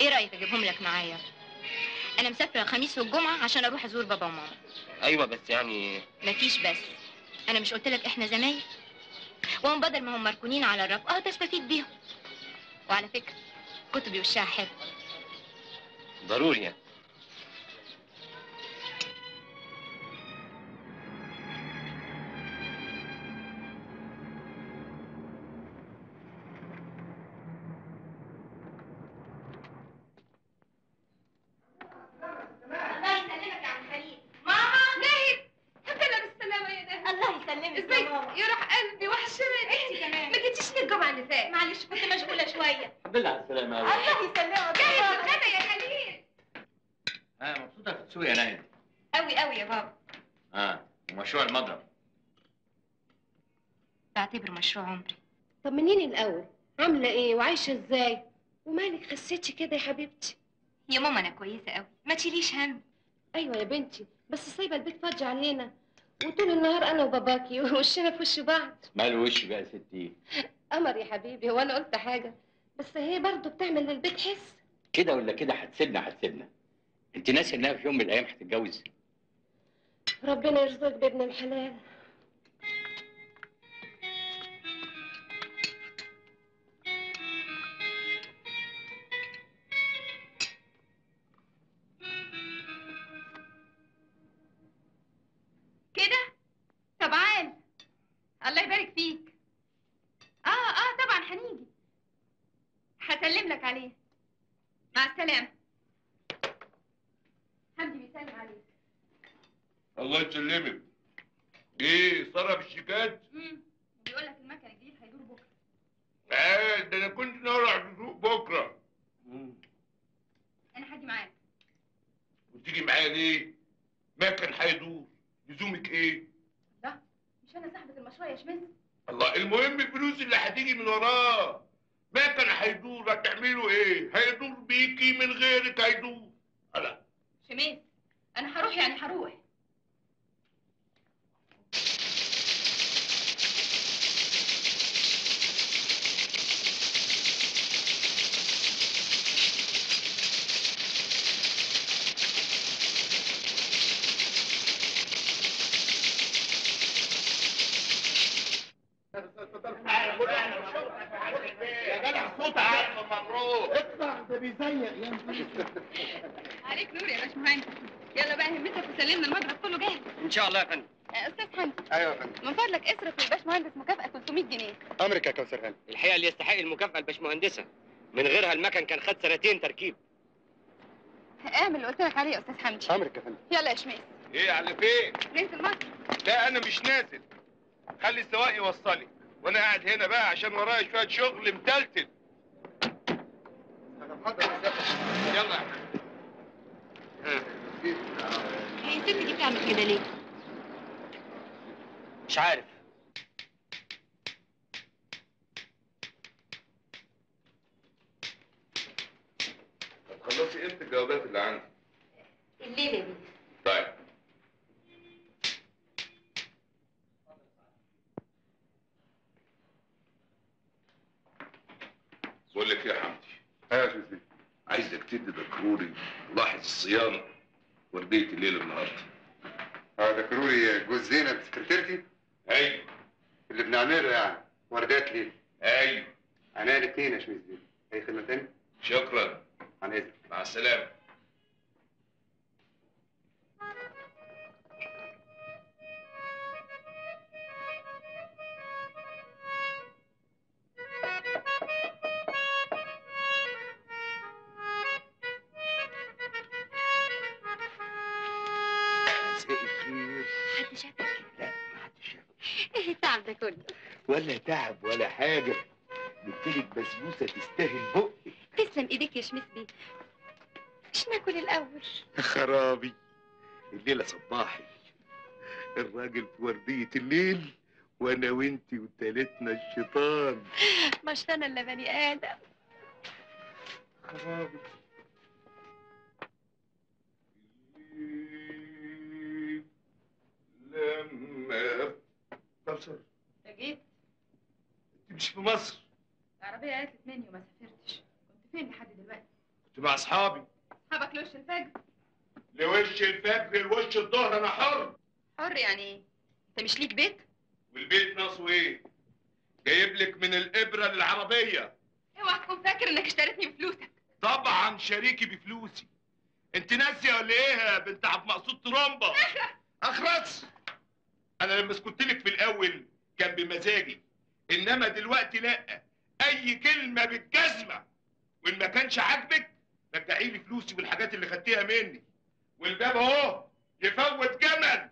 إيه رأيك أجيبهم لك معايا؟ أنا مسافرة الخميس والجمعة عشان أروح أزور بابا وماما. أيوه بس يعني مفيش بس. أنا مش قلت لك إحنا زمايل؟ وهم بدل ما هم مركونين على الرف اهو تستفيد بيهم. وعلى فكرة كتبي وشها حلو ضروري يعني. مشروع عمري طمنيني الأول؟ عاملة إيه؟ وعايشة إزاي؟ ومالك خسيتي كده يا حبيبتي؟ يا ماما أنا كويسة قوي ما تشيليش هم. أيوه يا بنتي بس سايبة البيت فاضي علينا. وطول النهار أنا وباباكي وشنا في وش بعض. مال وش بقى يا ستي؟ قمر يا حبيبي هو أنا قلت حاجة. بس هي برضه بتعمل للبيت حس. كده ولا كده هتسيبنا هتسيبنا. انت ناسي إنها في يوم من الأيام هتتجوز؟ ربنا يرزقك بابن الحلال. مكن هيدور لزومك إيه؟ ده مش أنا صاحبة المشروع يا شمس الله المهم الفلوس اللي هتيجي من وراه. مكن هيدور هتعملوا إيه؟ هيدور بيكي من غيرك هيدور. الله شمس أنا هروح يعني هروح يا جدع صوتك الف مبروك اطلع ده بيزيق يا عليك نور يا باشمهندس يلا بقى همتك وسلمنا المضرب كله جاهز ان شاء الله يا فندم. آه، أستاذ حمدي أيوه يا فندم. من فضلك اصرف للباشمهندس مكافأة 300 جنيه. امرك يا كوثر هاني الحقيقة اللي يستحق المكافأة الباشمهندسة. من غيرها المكن كان خد سنتين تركيب. أعمل اللي قلت لك عليه يا أستاذ حمدي امرك يا فندم. يلا يا شمس إيه على فين؟ ننزل مصر. لا أنا مش نازل. خلي السواق يوصلي. وأنا قاعد هنا بقى عشان ورايا شوية شغل متلتل. يلا يا هي الست دي بتعمل كده ليه؟ مش عارف. خلصي إمتى الجوابات اللي عندي. الليلة دي. طيب. بقول لك إيه يا حمدي؟ أيوه يا شيخ. عايزك تدي ضروري لاحظ الصيانة وردية الليل النهارده. آه ده كروري جوز زينب سكرتيرتي؟ أيوه. اللي بنعمله يعني وردات ليه؟ أيوه. أنا الاثنين يا شمس دي. أي خدمة تاني؟ شكرا. عن إذنك. مع السلامة. ولا تعب ولا حاجة. جبتلك بسبوسة تستاهل بقك. تسلم إيديك يا شمس بيه. مش ناكل الأول. خرابي. الليلة صباحي. الراجل في وردية الليل وأنا وأنتي وتالتنا الشيطان. مش أنا اللي بني آدم. خرابي. لما كوثر انت جيت؟ مش في مصر. العربية قالت مني وما سافرتش. كنت فين لحد دلوقتي؟ كنت مع أصحابي. أصحابك لوش الفجر؟ لوش الفجر لوش الظهر أنا حر. حر يعني إيه؟ أنت مش ليك بيت؟ والبيت ناقصه إيه؟ جايب لك من الإبرة للعربية. أوعى تكون فاكر إنك اشتريتني بفلوسك. طبعا شريكي بفلوسي. أنت ناسية ولا إيه يا بنت عبد مقصود ترومبا أخرس. أنا لما سكت لك في الأول كان بمزاجي. إنما دلوقتي لا. أي كلمة بالجزمة وإن ما كانش عاجبك رجعي لي فلوسي والحاجات اللي خدتيها مني. والباب أهو يفوت جمل.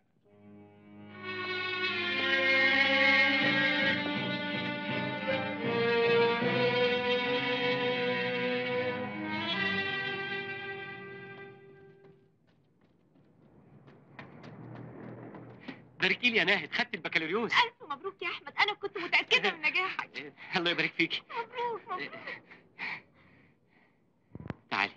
باركي لي يا ناهد خدت البكالوريوس. ألف مبروك يا أحمد أنا كنت متأكدة من نجاحك. الله يبارك فيكي مبروك مبروك. تعالي.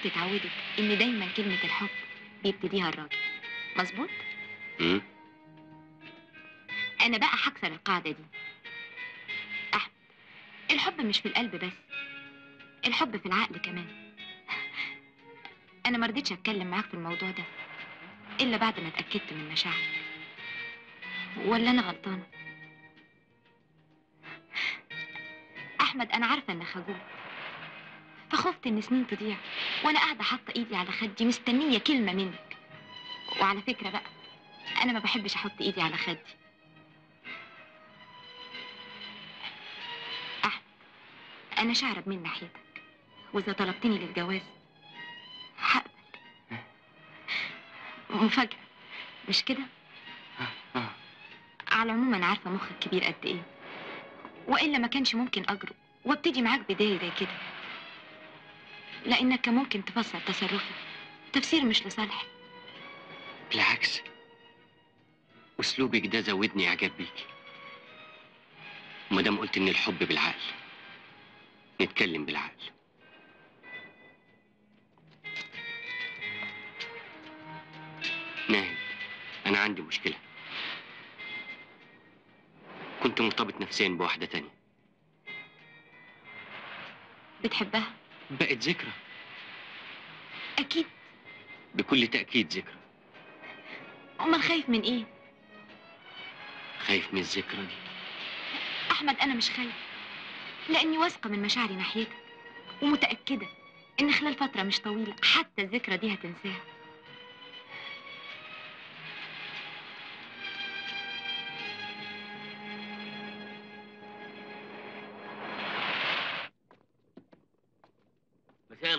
والست اتعودت إن دايما كلمة الحب بيبتديها الراجل. مظبوط. أنا بقى هكسر القاعدة دي. أحمد الحب مش في القلب بس الحب في العقل كمان. أنا ما رضيتش أتكلم معاك في الموضوع ده إلا بعد ما اتأكدت من مشاعرك. ولا أنا غلطانة؟ أحمد أنا عارفة إنك خجول. فخفت إن سنين تضيع وأنا قاعدة حاطة إيدي على خدي مستنية كلمة منك. وعلى فكرة بقى أنا ما بحبش أحط إيدي على خدي. احمد أنا شعرب من ناحيتك وإذا طلبتني للجواز هقبل. مفاجأة مش كده؟ على العموم أنا عارفة مخك كبير قد إيه وإلا ما كانش ممكن اجرؤ وأبتدي معاك بداية زي كده. كان ممكن تفسر تصرفي. تفسير مش لصالحي بالعكس. أسلوبك ده زودني إعجاب بيكي ومادام قلت إن الحب بالعقل نتكلم بالعقل. ناهد أنا عندي مشكلة. كنت مرتبط نفسيا بواحدة تانية. بتحبها؟ بقت ذكرى. أكيد. بكل تأكيد ذكرى. أمال خايف من إيه؟ خايف من الذكرى دي. أحمد أنا مش خايف. لأني واثقة من مشاعري ناحيتك ومتأكدة إن خلال فترة مش طويلة حتى الذكرى دي هتنساها.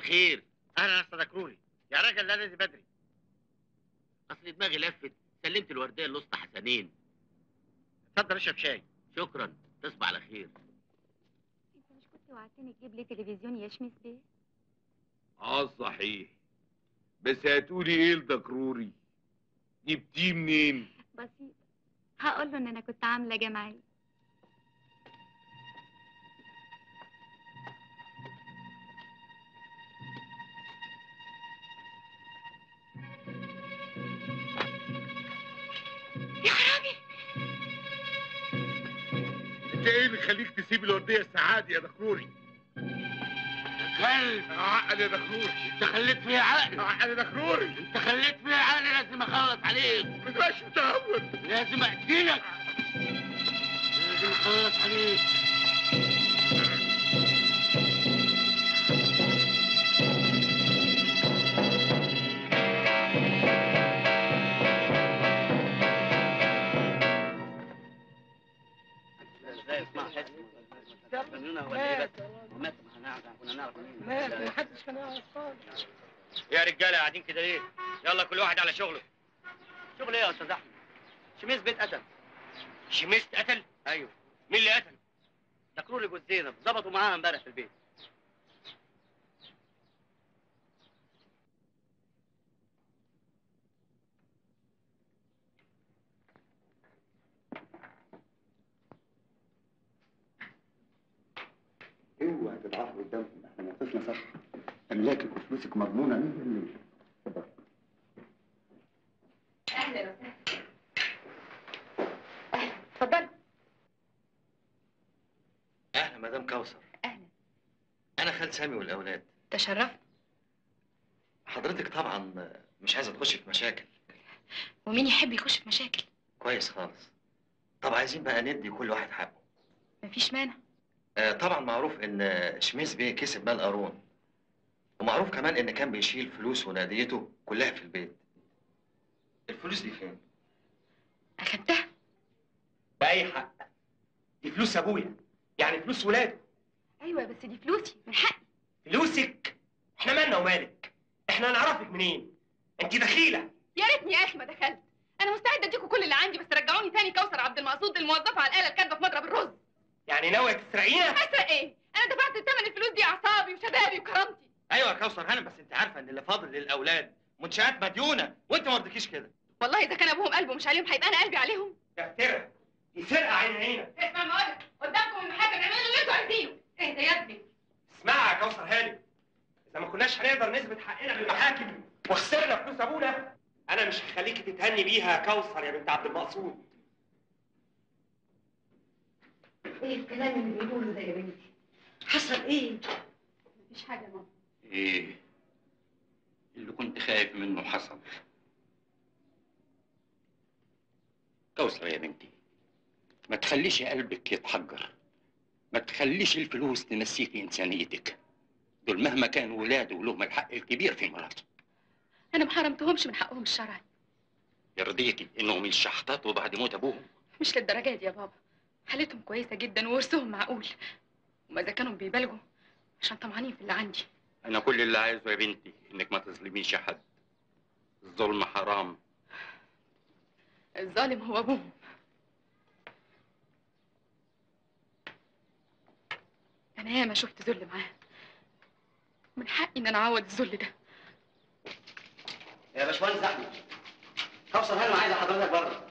الخير. أهلا يا أستاذ كروري يا راجل لا لازم بدري. أصل دماغي لفت. سلمت الوردية الوسطى حسنين. اتفضل اشرب شاي. شكرا. تصبح على خير. أنت مش كنت وعدتني تجيب لي تلفزيون يا شميس بيه؟ آه صحيح. بس هتقولي إيه لدكروري جبتيه منين؟ بسيط. هقول له إن أنا كنت عاملة جمعية. انت إيه اللي يخليك تسيب الوردية السعادة يا دكروري كلب عقل يا دكروري انت خليت فيها عقل. عقل يا دكروري انت خليت فيها عقل لازم اخلص عليك. مش متهور. لازم اقتلك. لازم اخلص عليك. إزاي اسمع حس فنونا ولا إيه بس ومات ما هنعرف كنا نعرف مين ما ما حدش كان يعرف خالص يا رجالة قاعدين كده ليه؟ يلا كل واحد على شغله شغل إيه يا أستاذ أحمد شميس بيت قتل شميس قتل؟ أيوه مين اللي قتل؟ دكروري جوز زينب ظبطوا معاها امبارح في البيت اوعى تضعف قدامهم. إحنا موقفنا صح املاكك وفلوسك مضمونه 100% اتفضل أهلا وسهلا اتفضل. أهلا مدام كوثر. أهلا. أنا خال سامي والأولاد. تشرفت. حضرتك طبعا مش عايزة تخش في مشاكل. ومين يحب يخش في مشاكل؟ كويس خالص. طب عايزين بقى ندي كل واحد حقه. مفيش مانع. طبعا معروف إن شميس بيه كسب مال قارون ومعروف كمان إن كان بيشيل فلوس وناديته كلها في البيت. الفلوس دي فين؟ أخدتها. بأي حق؟ دي فلوس أبويا. يعني فلوس ولاده. أيوه بس دي فلوسي من حقي. فلوسك؟ إحنا مالنا ومالك؟ إحنا هنعرفك منين؟ انت دخيلة. يا ريتني يا أخي ما دخلت. أنا مستعدة اديكم كل اللي عندي بس رجعوني تاني كوثر عبد المقصود الموظفة على الآلة الكاتبة في مضرب الرز. يعني ناويه تسرقينا؟ اسرق إيه؟ أنا دفعت ثمن الفلوس دي أعصابي وشبابي وكرامتي. أيوه يا كوثر هانم بس أنت عارفة إن اللي فاضل للأولاد منشآت مديونة وأنت ما رضيتيش كده. والله إذا كان أبوهم قلبه مش عليهم هيبقى أنا قلبي عليهم. دفترة دي سرقة عين عينك اسمع ما أقولك قدامكم المحاكم اعملوا اللي أنتوا عايزينه. اهدى يا ابني. اسمعي يا كوثر هانم إذا ما كناش هنقدر نثبت حقنا بالمحاكم وخسرنا فلوس أبونا أنا مش هخليكي تتهني بيها يا كوثر يا بنت عبد المقصود. إيه الكلام اللي بيقوله ده يا بنتي؟ حصل إيه؟ مفيش حاجة يا ماما. إيه اللي كنت خايف منه حصل؟ كوثر يا بنتي ما تخليش قلبك يتحجر. ما تخليش الفلوس تنسيك انسانيتك دول مهما كانوا ولاده ولهم الحق الكبير في مراته أنا ما حرمتهمش من حقهم الشرعي. يرضيكي إنهم يشحططوا بعد موت أبوهم. مش للدرجة دي يا بابا. حالتهم كويسة جدا وورثهم معقول. وما إذا كانوا بيبالغوا عشان طمعانين في اللي عندي. أنا كل اللي عايزه يا بنتي إنك ما تظلميش حد الظلم حرام. الظالم هو أبوهم. أنا ياما شفت ذل معاه. من حقي إن أنا أعوض الذل ده. يا باشمهندس أحمد كوثر هانم عايزة حضرتك بره.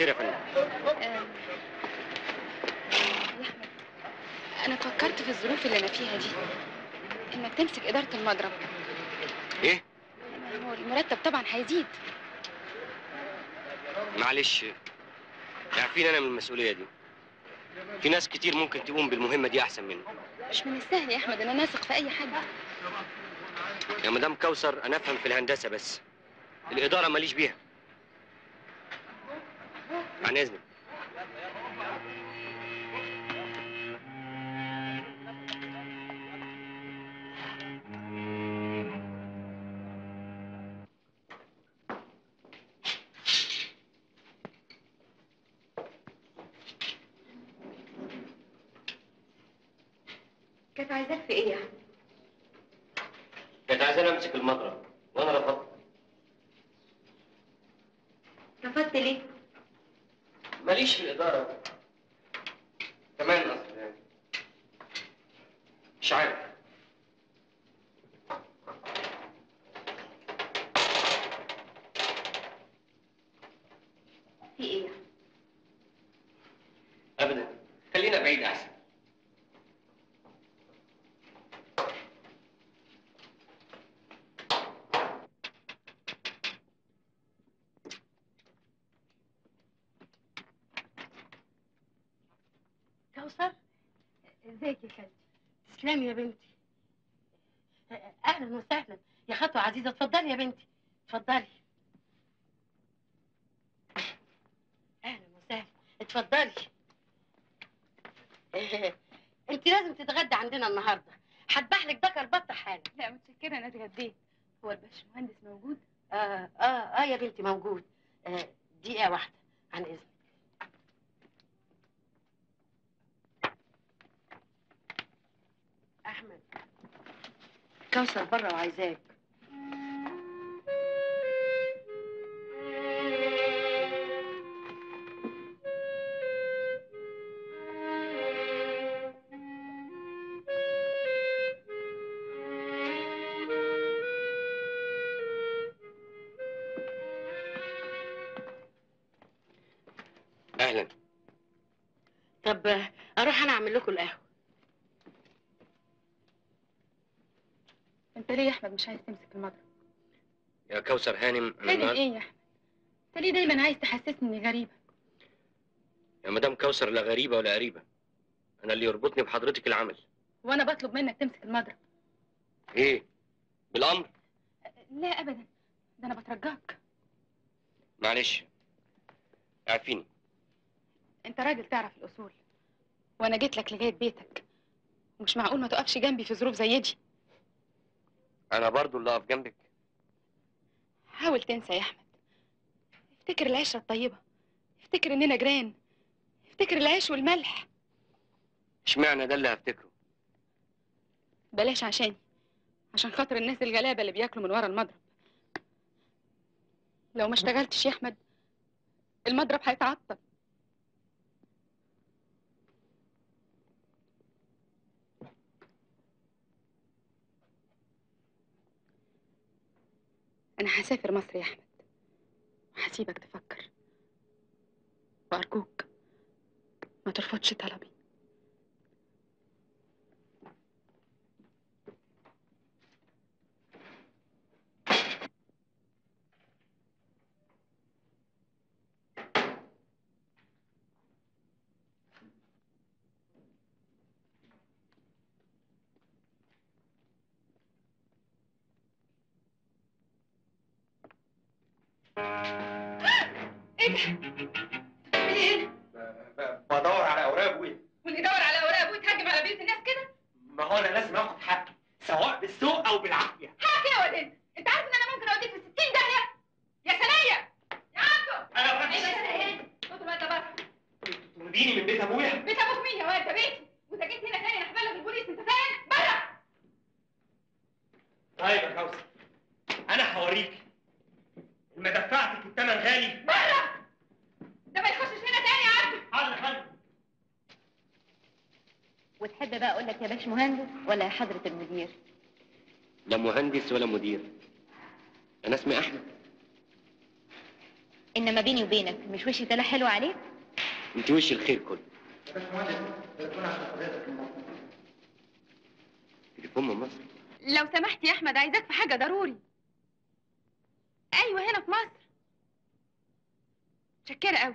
الخير يا فندم. أنا فكرت في الظروف اللي أنا فيها دي إنك تمسك إدارة المضرب إيه؟ هو المرتب طبعا هيزيد. معلش عارفين أنا من المسؤولية دي. في ناس كتير ممكن تقوم بالمهمة دي أحسن مني. مش من السهل يا أحمد ان أنا اثق في أي حد يا مدام كوثر أنا أفهم في الهندسة بس. الإدارة ماليش بيها. عن اذنك كانت عايزاك في إيه يا احمد كانت عايزاني امسك المضرب وأنا رفضت رفضت ليه ماليش في الاداره كمان اصل يعني مش عارف في إيه ابدا خلينا بعيد احسن كوثر ازيك يا خالتي تسلمي يا بنتي. أهلا وسهلا. يا خطوة عزيزة اتفضلي يا بنتي. اتفضلي أهلا وسهلا اتفضلي انت لازم تتغدى عندنا النهارده هذبح لك دكر بط حالا لا متشكرة أنا اتغديت هو الباشمهندس موجود؟ آه آه آه يا بنتي موجود آه دقيقه واحدة عن اذنك احمد كوثر بره وعايزاك. كوثر هانم أنا هانم النهارده إيه يا أحمد؟ أنت ليه دايما عايز تحسسني إني غريبة؟ يا مدام كوثر لا غريبة ولا قريبة. أنا اللي يربطني بحضرتك العمل. وأنا بطلب منك تمسك المضرب. إيه؟ بالأمر؟ لا أبدا. ده أنا بترجاك. معلش. اعفيني أنت راجل تعرف الأصول. وأنا جيت لك لغاية بيتك. ومش معقول ما تقفش جنبي في ظروف زي دي. أنا برضو اللي أقف جنبك. حاول تنسى يا أحمد. افتكر العشرة الطيبة. افتكر إننا جيران. افتكر العيش والملح. إشمعنى ده اللي هفتكره؟ بلاش عشاني. عشان خاطر الناس الغلابة اللي بياكلوا من ورا المضرب. لو ما اشتغلتش يا أحمد المضرب هيتعطل. أنا هسافر مصر يا أحمد. وهسيبك تفكر. وأرجوك ما ترفضش طلبي إيه ده؟ إيه بدور على اوراق ابويا واللي يدور على اوراق ابوه يتهجم على بيوت الناس كده؟ ما هو أنا لازم اخد حقي سواء بالسوق أو بالعافيه حقك إيه يا ولد؟ انت عارف ان أنا ممكن اوديك في 60 داهيه؟ يا سنيه يا عبده أنا إيه ده سنيه؟ خد الواد ده بره تطرديني من بيت ابويا بيت أبوك مين يا واد ده بيتي واذا جيت هنا تاني أنا هبلغ البوليس انت فاهم؟ بره طيب يا كوثر أنا هوريك ما دفعتك الثمن غالي بره ده ما يخشش هنا تاني يا عبده حاضر حاضر وتحب بقى أقول لك يا باش مهندس ولا يا حضرة المدير لا مهندس ولا مدير أنا اسمي احمد انما بيني وبينك مش وشي طلع حلو عليك انت وش الخير كله. تليفون من مصر؟ لو سمحت يا أحمد عايزاك في حاجة ضروري أيوه هنا في مصر متشكره قوي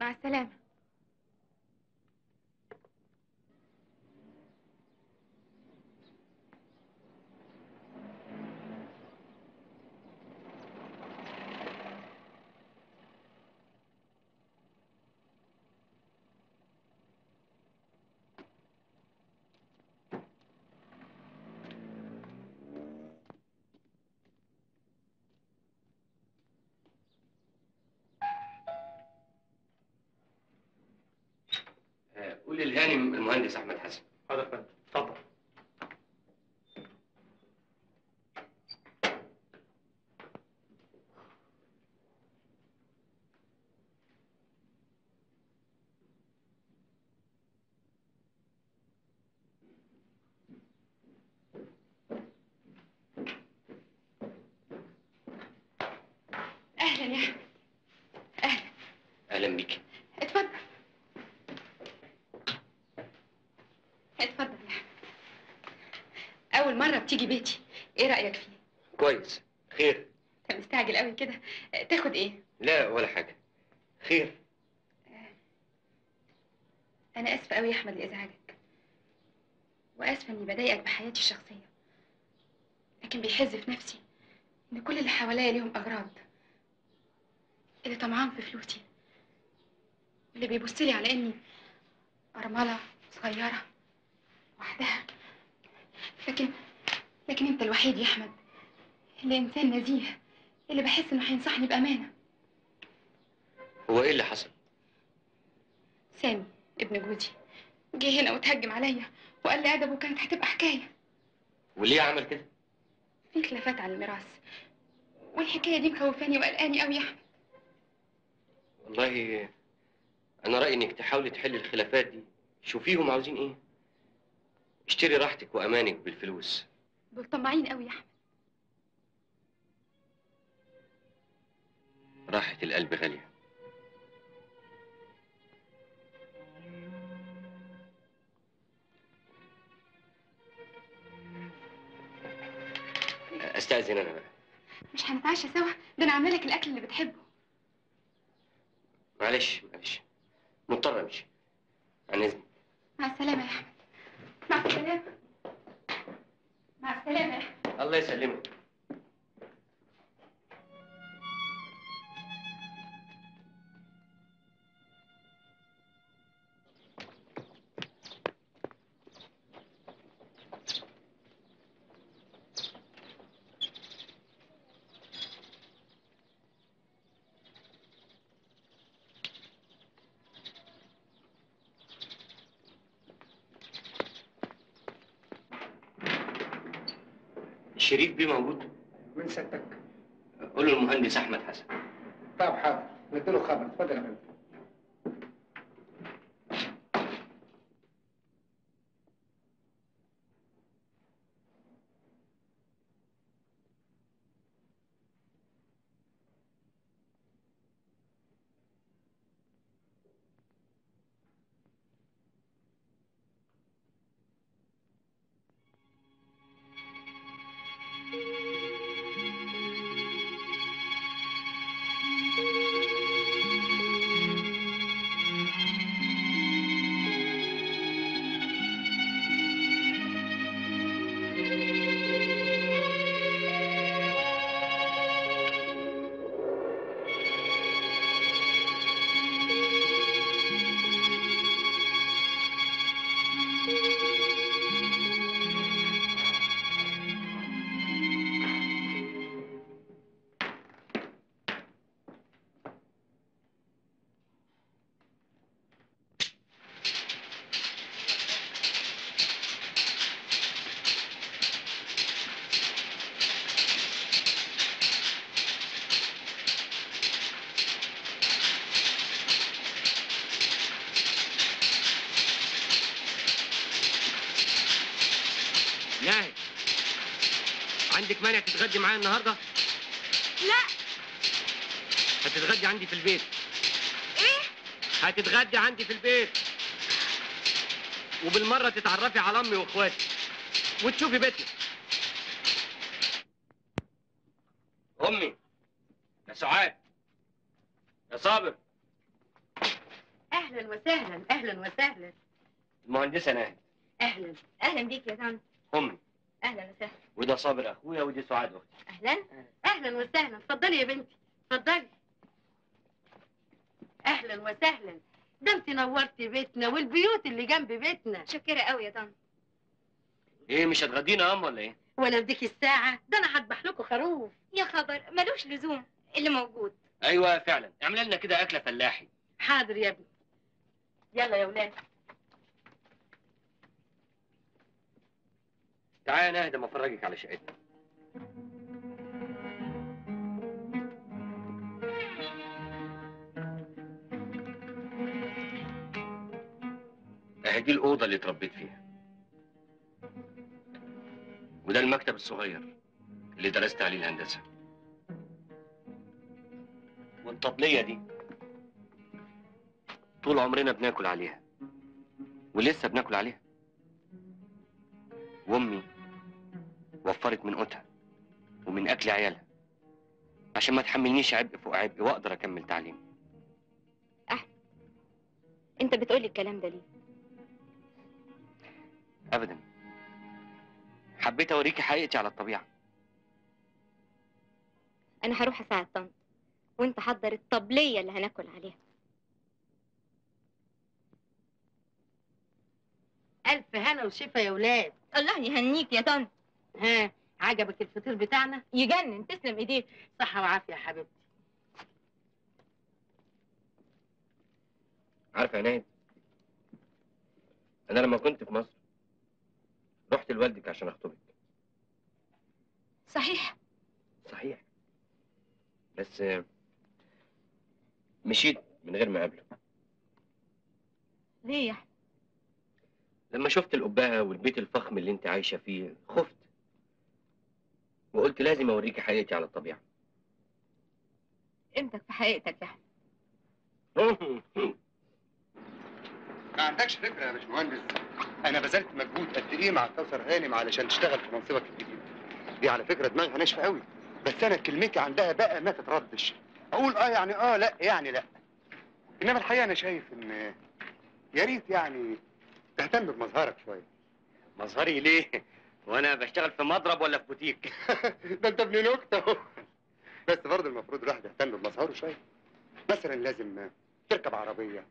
مع السلامه آه، قول للهانم المهندس أحمد حسن. حاضر فندم اتفضل أهلا يا احمد أهلا بيك اتفضل اتفضل يا احمد اول مره بتيجي بيتي إيه رايك فيه كويس خير انت مستعجل قوي كده تاخد إيه لا ولا حاجة خير أنا آسفة أوي يا أحمد لإزعاجك وآسفة إني بضايقك بحياتي الشخصية لكن بيحز في نفسي إن كل اللي حواليا ليهم أغراض اللي طمعان في فلوسي اللي بيبص لي على إني أرملة صغيرة وحدها لكن لكن أنت الوحيد يا أحمد اللي إنسان نزيه اللي بحس إنه هينصحني بأمانة. هو إيه اللي حصل؟ سامي ابن جوزي جه هنا وتهجم عليا وقال لي أدب وكانت هتبقى حكاية. وليه عمل كده؟ في خلافات على الميراث. والحكاية دي مخوفاني وقلقاني أوي يا أحمد. والله أنا رأيي إنك تحاولي تحلي الخلافات دي. شوفيهم عاوزين إيه. اشتري راحتك وأمانك بالفلوس. دول طماعين أوي يا أحمد. راحة القلب غالية. أستأذن أنا بقى. مش هنتعشى سوا؟ ده أنا عاملة لك الأكل اللي بتحبه. معلش معلش. مضطر أمشي. عن إذنك. مع السلامة يا أحمد. مع السلامة. مع السلامة يا أحمد. الله يسلمك. الشريف بيه موجود؟ من ستك قول له المهندس أحمد حسن. طب حاضر. نديله خبر. اتفضل يا فندم. عندك مانع تتغدي معايا النهارده؟ لا. هتتغدي عندي في البيت. إيه؟ هتتغدي عندي في البيت. وبالمرة تتعرفي على أمي وإخواتي. وتشوفي بيتنا. أمي يا سعاد. يا صابر. أهلا وسهلا أهلا وسهلا. المهندسة ناهد أهلا أهلا بيك يا طنط امي أهلا وسهلا وده صابر أخويا ودي سعاد أختي. أهلا؟ أهلا وسهلا. اتفضلي يا بنتي. اتفضلي. أهلا وسهلا. ده انت نورتي بيتنا والبيوت اللي جنب بيتنا. شكرا قوي يا طنط. إيه مش هتغدينا يا ام ولا إيه؟ وأنا بديك الساعة. ده أنا هذبح لكم خروف. يا خبر ملوش لزوم. اللي موجود. أيوه فعلا. اعمل لنا كده أكلة فلاحي. حاضر يا ابني. يلا يا ولاد. تعالى يا ناهد اما افرجك على شقتنا اهي دي الأوضة اللي اتربيت فيها. وده المكتب الصغير اللي درست عليه الهندسة. والطبليه دي طول عمرنا بناكل عليها. ولسه بناكل عليها. وأمي وفرت من قوتها ومن أكل عيالها. عشان ما تحملنيش عبء فوق عبء وأقدر أكمل تعليمي. أنت بتقولي الكلام ده ليه؟ ابدا. حبيت أوريكي حقيقتي على الطبيعة. أنا هروح أساعد طنط. وأنت حضر الطبلية اللي هناكل عليها. ألف هنا وشفا يا ولاد. الله يهنيك يا طنط. ها عجبك الفطير بتاعنا؟ يجنن تسلم ايديك صحة وعافية يا حبيبتي. عارف يا نايد أنا لما كنت في مصر رحت لوالدك عشان أخطبك. صحيح؟ صحيح. بس مشيت من غير ما أقابله. ليه؟ يا؟ لما شفت القبعة والبيت الفخم اللي أنت عايشة فيه خفت. وقلت لازم اوريكي حقيقتي على الطبيعة. قيمتك في حقيقتك أحمد؟ ما عندكش فكرة يا باشمهندس؟ أنا بذلت مجهود قد إيه مع كوثر هانم علشان تشتغل في منصبك الجديد. دي على فكرة دماغها ناشفة قوي. بس أنا كلمتي عندها بقى ما تتردش. أقول آه يعني آه لأ يعني لأ. إنما الحقيقة أنا شايف إن يا ريت يعني تهتم بمظهرك شوية. مظهري ليه؟ وأنا بشتغل في مضرب ولا في بوتيك. ده انت ابن نكتة اهو. بس برضه المفروض الواحد يهتم بمظهره شوية. مثلا لازم تركب عربية.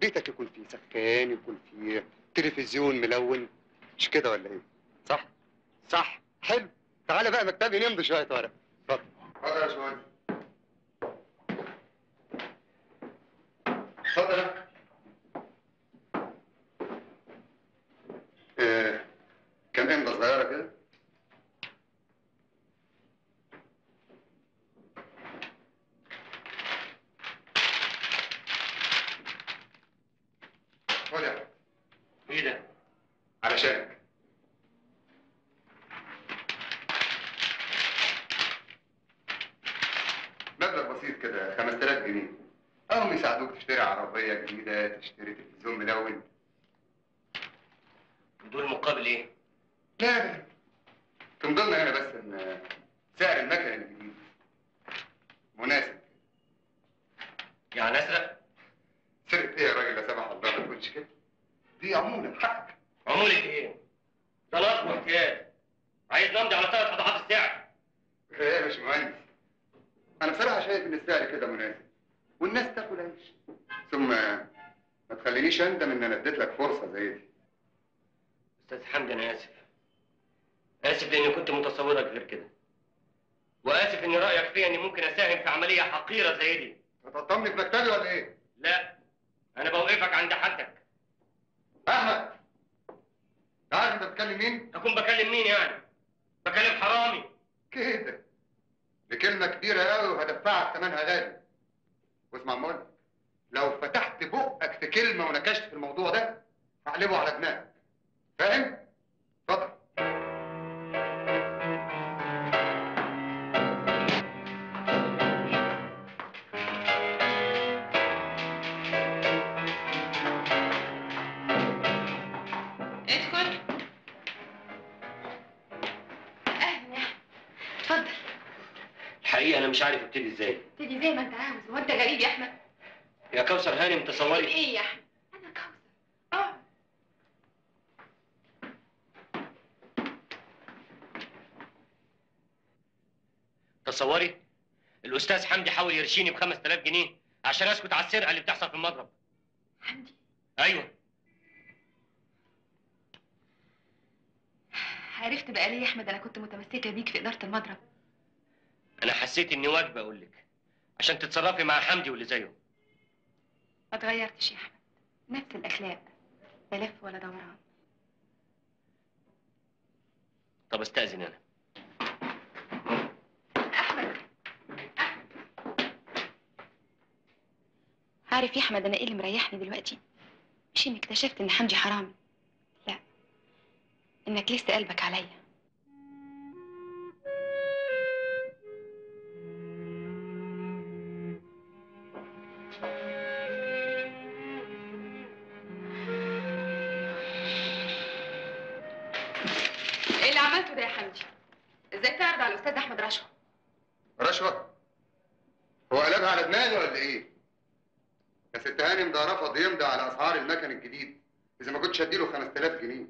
بيتك يكون فيه سخان يكون فيه تلفزيون ملون. مش كده ولا إيه؟ صح؟ صح. حلو. تعالى بقى مكتبي نمضي شوية ورق. اتفضل. اتفضل يا باشمهندس. كوثر هانم تصوري إيه يا أحمد؟ أنا كوثر. آه. تصوري؟ الأستاذ حمدي حاول يرشيني ب 5000 جنيه عشان أسكت على السرقة اللي بتحصل في المضرب. حمدي. أيوه. عرفت بقى ليه يا أحمد؟ أنا كنت متمسكة بيك في إدارة المضرب. أنا حسيت إني واجب أقول لك عشان تتصرفي مع حمدي واللي زيه. ما اتغيرتش يا احمد نفس الأخلاق. لا لف ولا دوران. طب استأذن أنا. عارف يا أحمد أنا إيه اللي مريحني دلوقتي؟ مش اني اكتشفت إن حمدي حرامي لا. إنك لسه قلبك عليا. 5000 جنيه.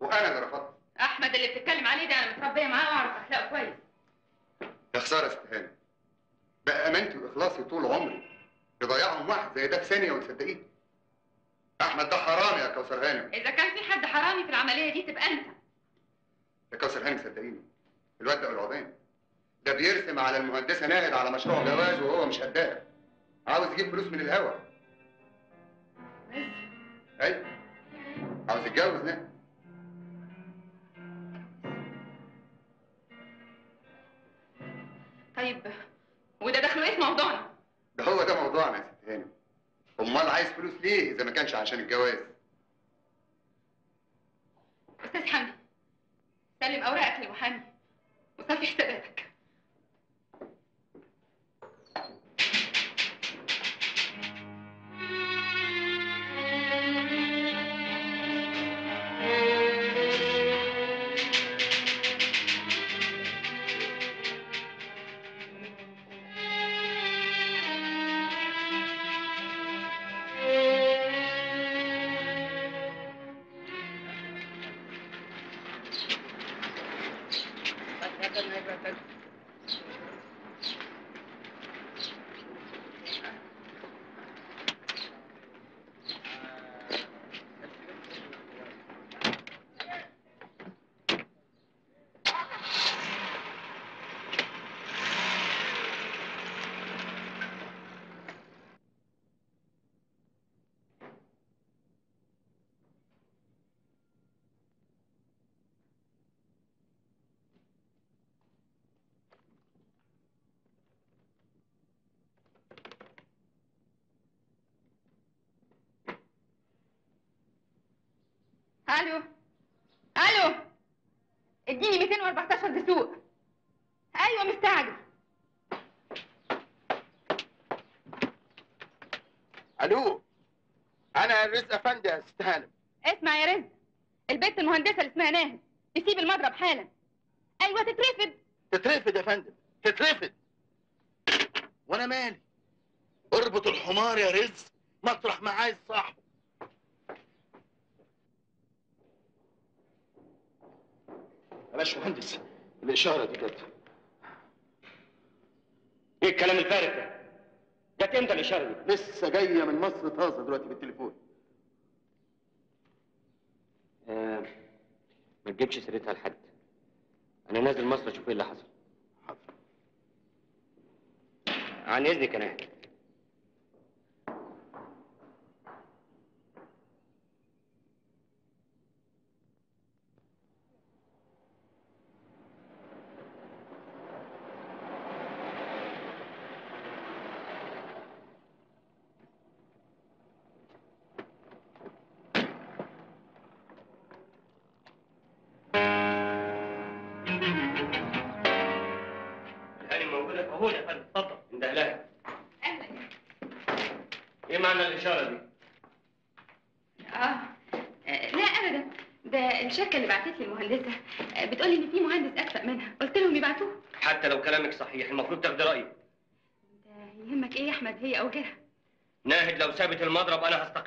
وأنا اللي رفضت. أحمد اللي بتتكلم عليه ده أنا متربية معاه وأعرف أخلاقه كويس. يا خسارة يا ست هانم بقى أمانتي وإخلاصي طول عمري. يضيعهم واحد زي ده في ثانية وتصدقيه أحمد ده حرامي يا كوثر هانم. إذا كان في حد حرامي في العملية دي تبقى أنت. يا كوثر هانم صدقيني. الواد ده العبان ده بيرسم على المهندسة ناهد على مشروع جواز وهو مش قدها عاوز يجيب فلوس من الهوا. أيوه عاوز يتجوز ناهد طيب وده دخله إيه في موضوعنا؟ ده هو ده موضوعنا يا ست هانم. أمال عايز فلوس ليه إذا ما كانش عشان الجواز؟ أستاذ حمدي سلم أوراقك للمحامي وصفي حساباتك. ألو. ألو. اديني 214 دسوق. أيوه مستعجل. ألو. أنا رزق افندي يا ست هانم اسمع يا رزق. البنت المهندسة اللي اسمها ناهد تسيب المضرب حالا. أيوه تترفد. تترفد يا فندم. تترفد. وأنا مالي؟ اربط الحمار يا رزق. مطرح ما عايز صاحبه. يا باشمهندس الإشارة دي جت. إيه الكلام الفارغ ده؟ جت إمتى الإشارة دي؟ لسه جاية من مصر طازة دلوقتي بالتليفون آه ما تجيبش سيرتها لحد. أنا نازل مصر أشوف إيه اللي حصل. عن إذنك أنا.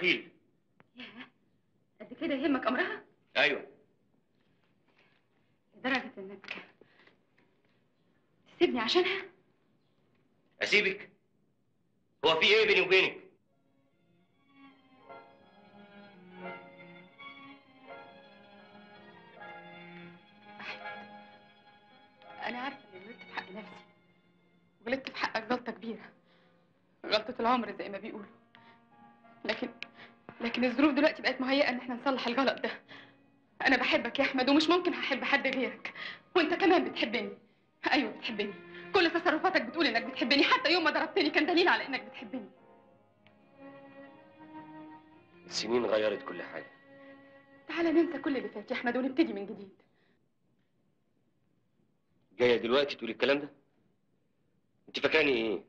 المضرب بتقولي الكلام ده؟ انت فاكراني إيه؟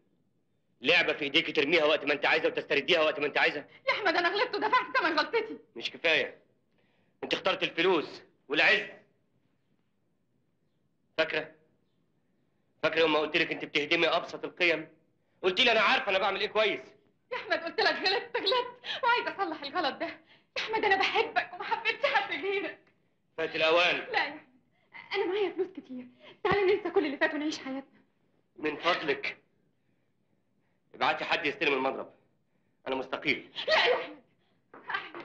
لعبة في ايديك ترميها وقت ما انت عايزه وتسترديها وقت ما انت عايزه؟ يا أحمد أنا غلطت ودفعت ثمن غلطتي مش كفاية انت اخترت الفلوس والعز فاكرة؟ فاكرة يوم ما قلت لك انت بتهدمي أبسط القيم؟ قلت لي أنا عارفه أنا بعمل إيه كويس يا أحمد قلت لك غلطت غلطت وعايزه أصلح الغلط ده يا أحمد أنا بحبك وما حبيتش حد غيرك فات الأوان لا يا أحمد أنا معايا فلوس كتير. تعالي ننسى كل اللي فات ونعيش حياتنا. من فضلك. ابعتي حد يستلم المضرب. أنا مستقيل. لا يا أحمد. أحمد.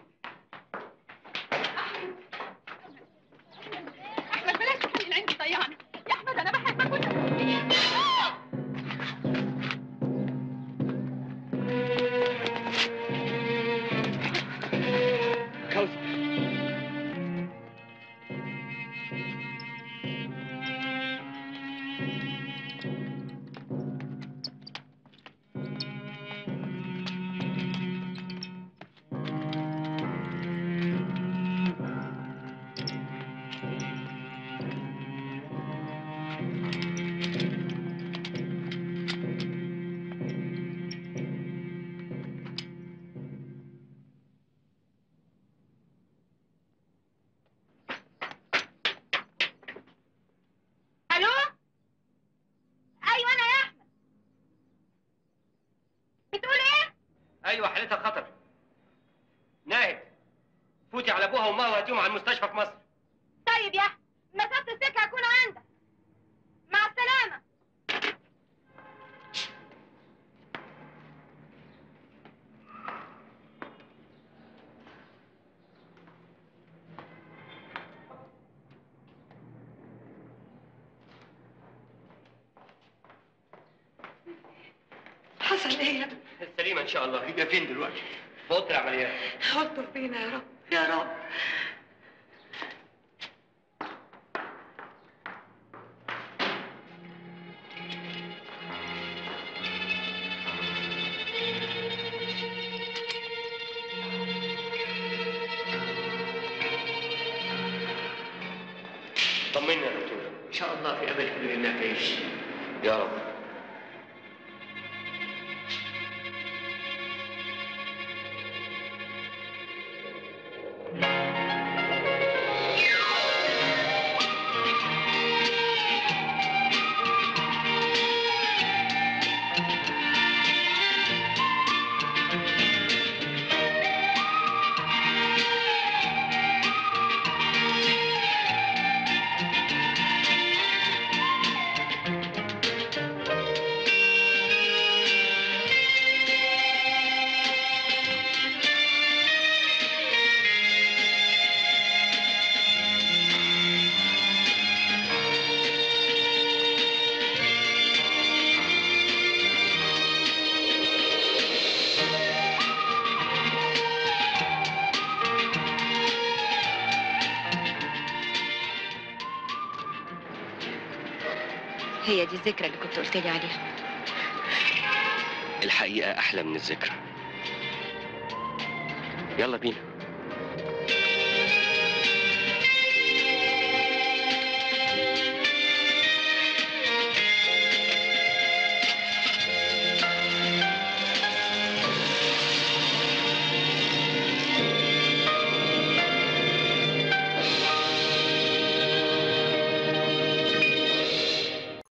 الله فيك فين دلوقتي؟ في اوضه العمليات اوضته فين يا رب؟ geldi.